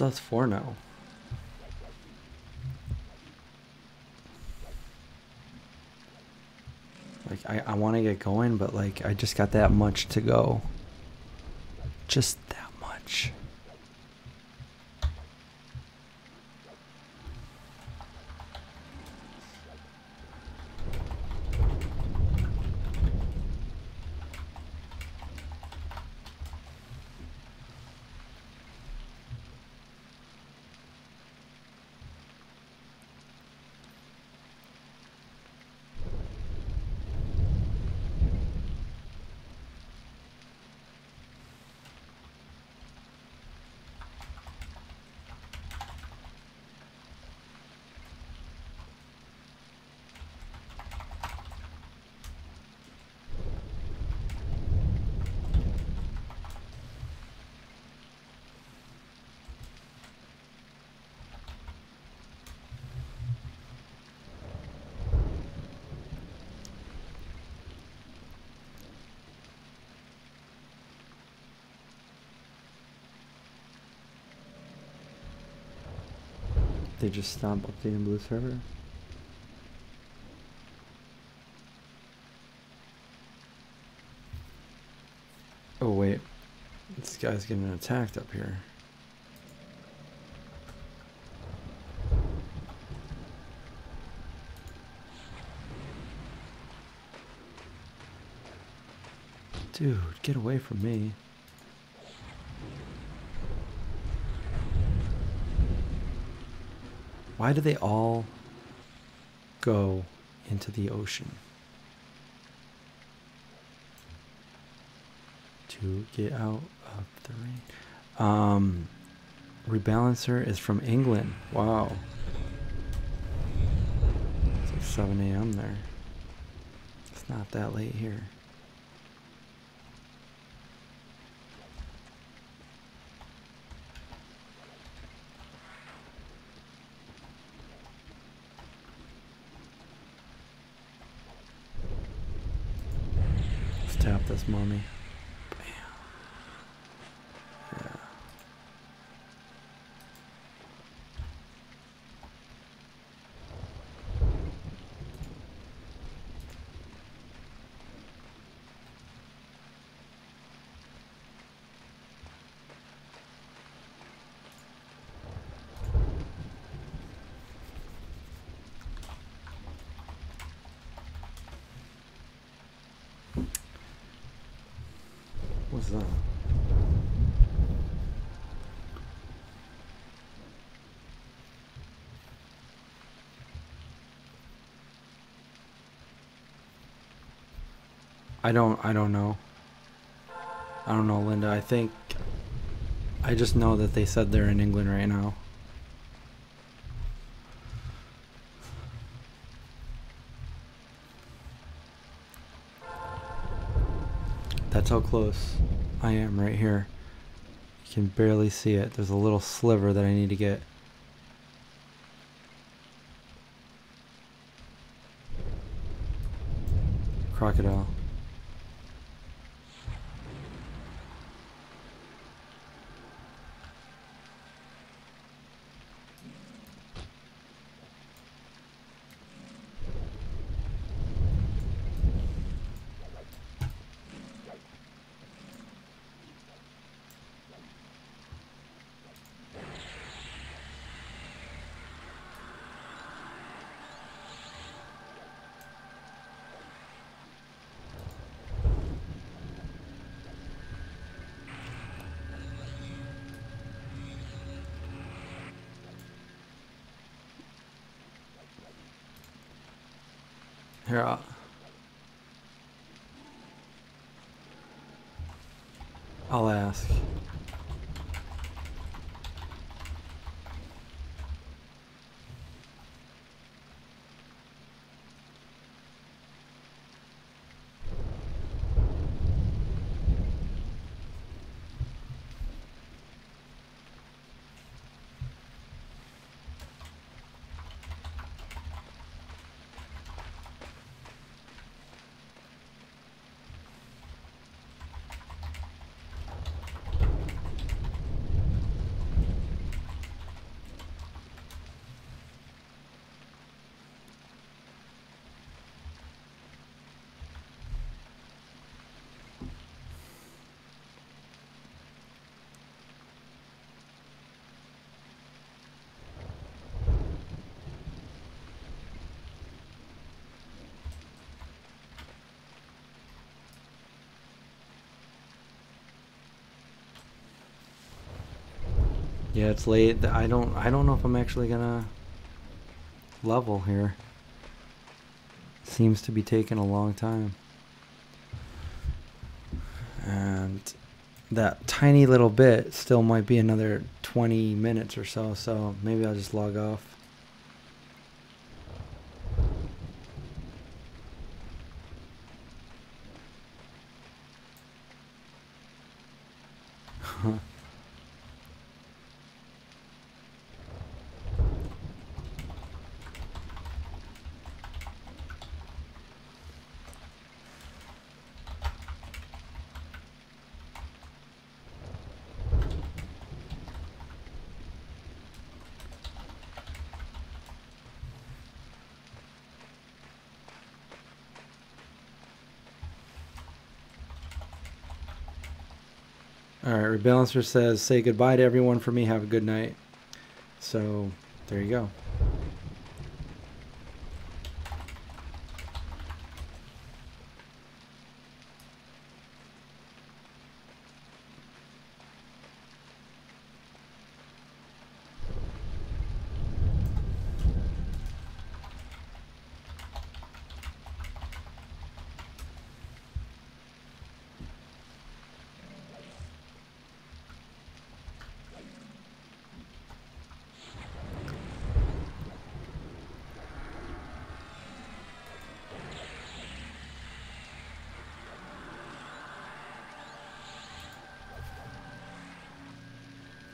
Us four now. Like I, I want to get going, but like I just got that much to go. Just that much. They just stopped updating Blue server. Oh wait, this guy's getting attacked up here. Dude, get away from me. Why do they all go into the ocean? To get out of the rain. Um, rebalancer is from England. Wow. It's like 7 a.m. there. It's not that late here. Let's tap this mummy. Bam. Yeah. What's that? I don't I don't know. I don't know, Linda. I think I just know that they said they're in England right now. That's how close I am right here. You can barely see it. There's a little sliver that I need to get. Crocodile. Yeah, it's late. I don't I don't know if I'm actually gonna level here. Seems to be taking a long time. And that tiny little bit still might be another 20 minutes or so, so maybe I'll just log off. Rebalancer says, say goodbye to everyone for me. Have a good night. So, there you go.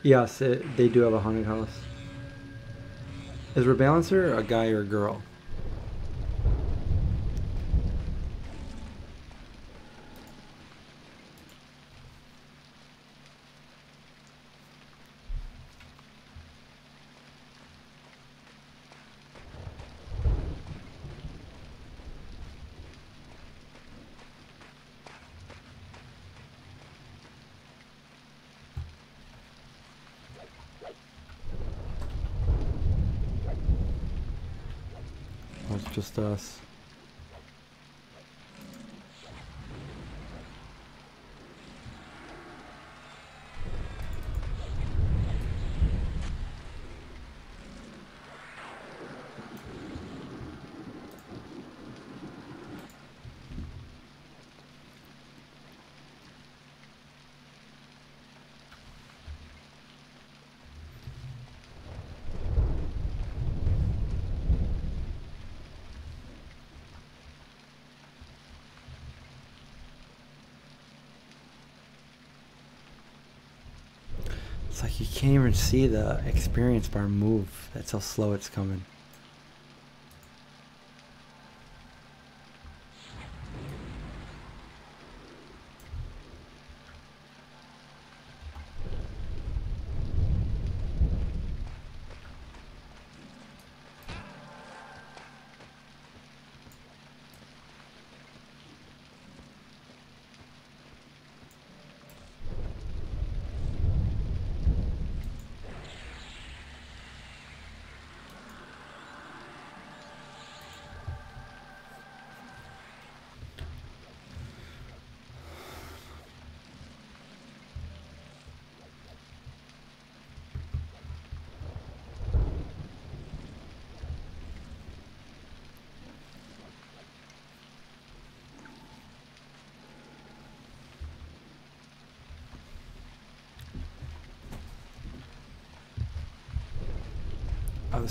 Yes, it, they do have a haunted house. Is Rebalancer a guy or a girl? Or it's just us. It's like you can't even see the experience bar move. That's how slow it's coming.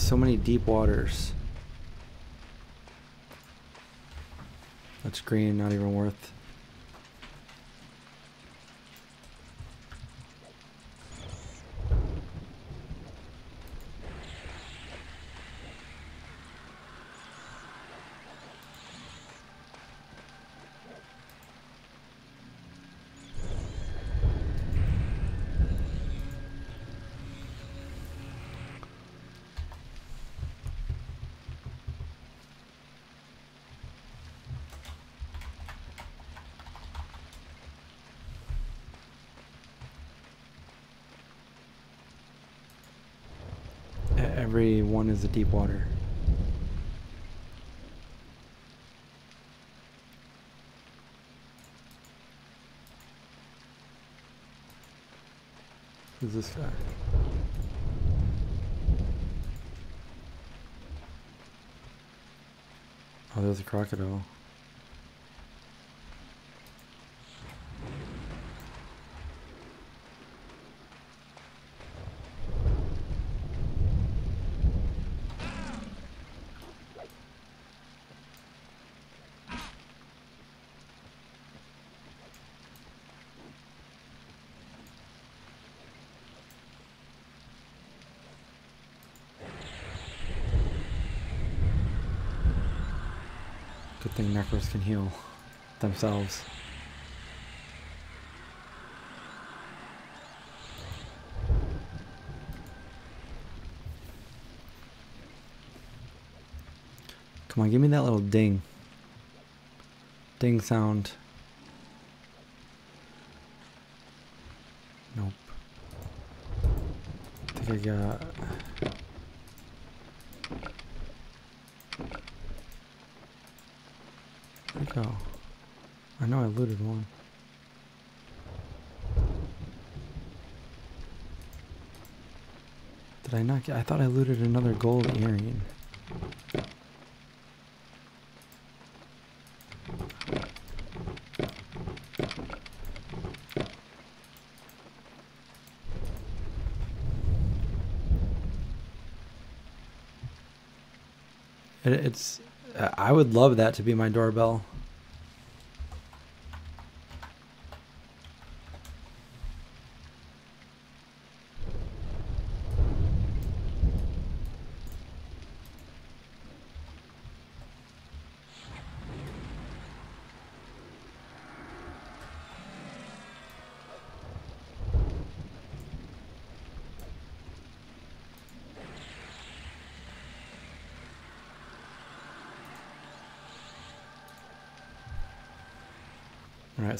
So many deep waters. That's green, not even worth. Every one is a deep water. Who's this guy? Oh, there's a crocodile. Good thing necros can heal themselves. Come on, give me that little ding. Ding sound. Nope. I think I got. Where'd it go? I know I looted one. Did I not get? I thought I looted another gold earring. It, it's. I would love that to be my doorbell.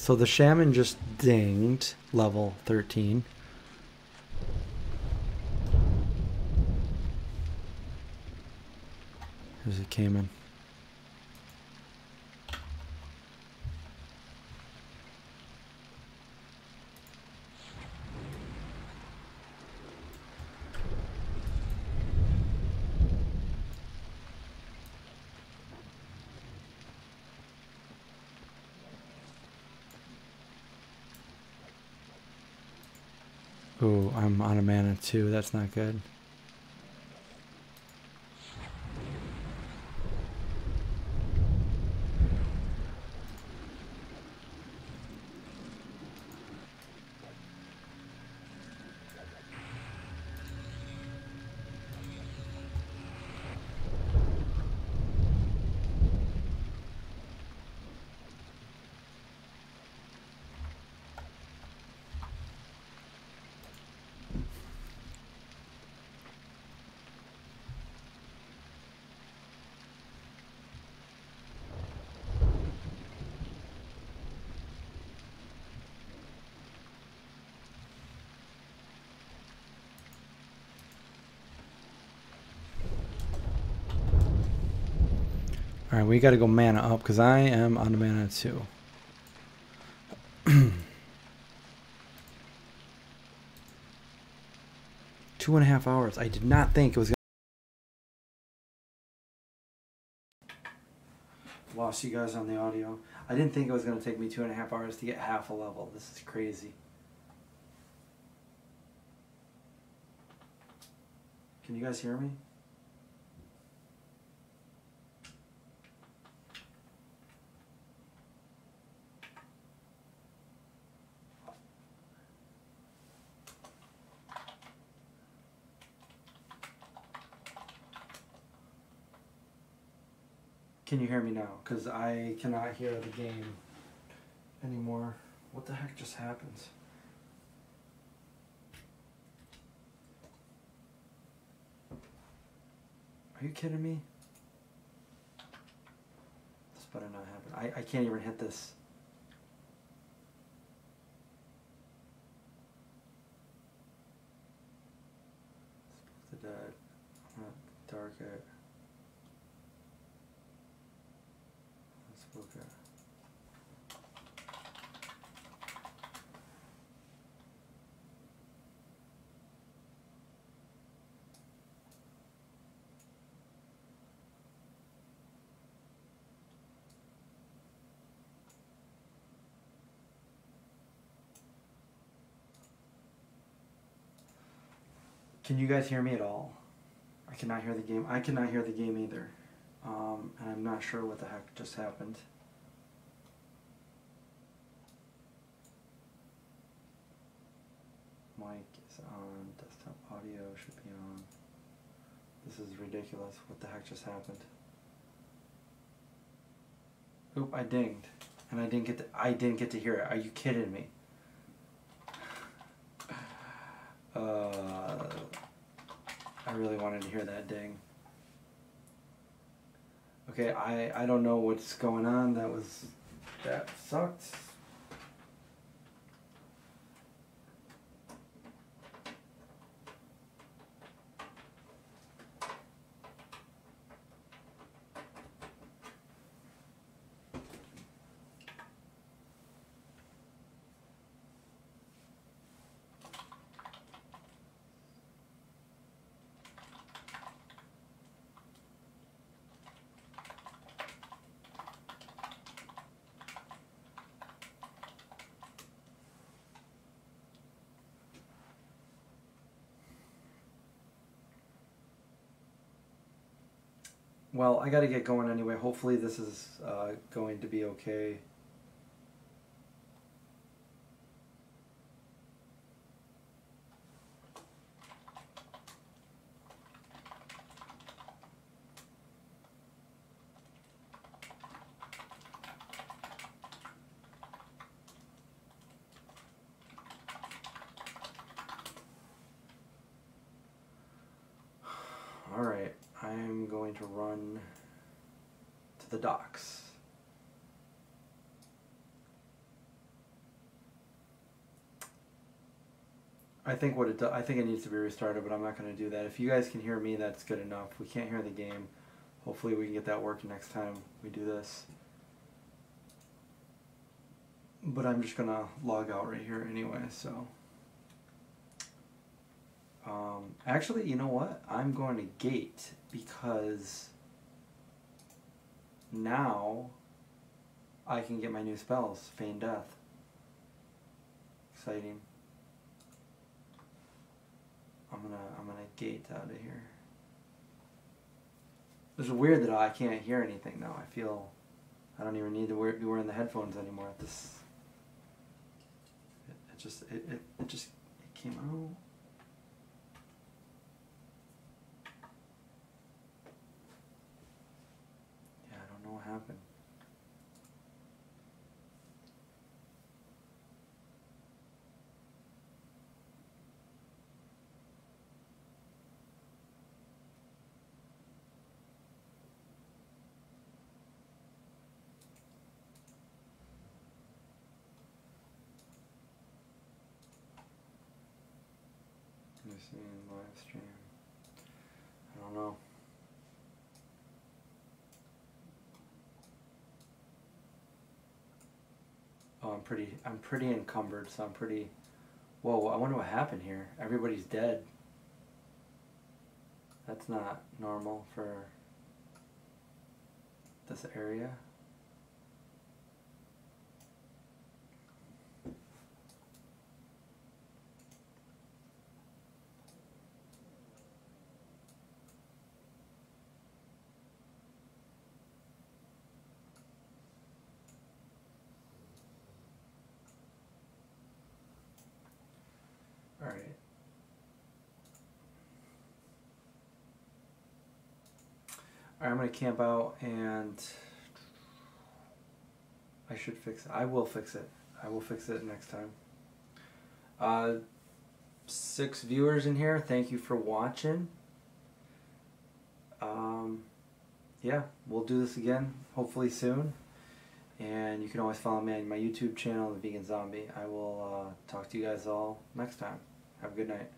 So the shaman just dinged level 13. Here's a Caiman. Ooh, I'm on a mana too. That's not good. We got to go mana up because I am on mana too. Two and a half hours. I did not think it was. Gonna Lost you guys on the audio. I didn't think it was going to take me two and a half hours to get half a level. This is crazy. Can you guys hear me? Can you hear me now? Because I cannot hear the game anymore. What the heck just happened? Are you kidding me? This better not happen. I, I can't even hit this. Gonna uh, dark it. It. Can you guys hear me at all? I cannot hear the game. I cannot hear the game either. Um, and I'm not sure what the heck just happened. Mic is on, desktop audio should be on. This is ridiculous. What the heck just happened? Oop, I dinged. And I didn't get to, I didn't get to hear it. Are you kidding me? Uh, I really wanted to hear that ding. Okay, I, I don't know what's going on. That was that sucked. Well, I got to get going anyway. Hopefully, this is uh, going to be okay. All right, I'm going to run to the docks. I think what it do, I think it needs to be restarted, but I'm not going to do that. If you guys can hear me, that's good enough. We can't hear the game. Hopefully, we can get that working next time we do this. But I'm just gonna log out right here anyway. So, um, actually, you know what? I'm going to gate because now I can get my new spells. Feign death. Exciting. I'm gonna I'm gonna gate out of here. It's weird that I can't hear anything now. I feel I don't even need to wear, be wearing the headphones anymore. This it, it just it, it, it just it came out. Yeah, I don't know what happened. Stream. I don't know. Oh, I'm pretty. I'm pretty encumbered, so I'm pretty. Whoa! I wonder what happened here. Everybody's dead. That's not normal for this area. All right, I'm gonna camp out and I should fix it. I will fix it. I will fix it next time. Uh, six viewers in here. Thank you for watching. Um, yeah, we'll do this again hopefully soon. And you can always follow me on my YouTube channel, The Vegan Zombie. I will uh, talk to you guys all next time. Have a good night.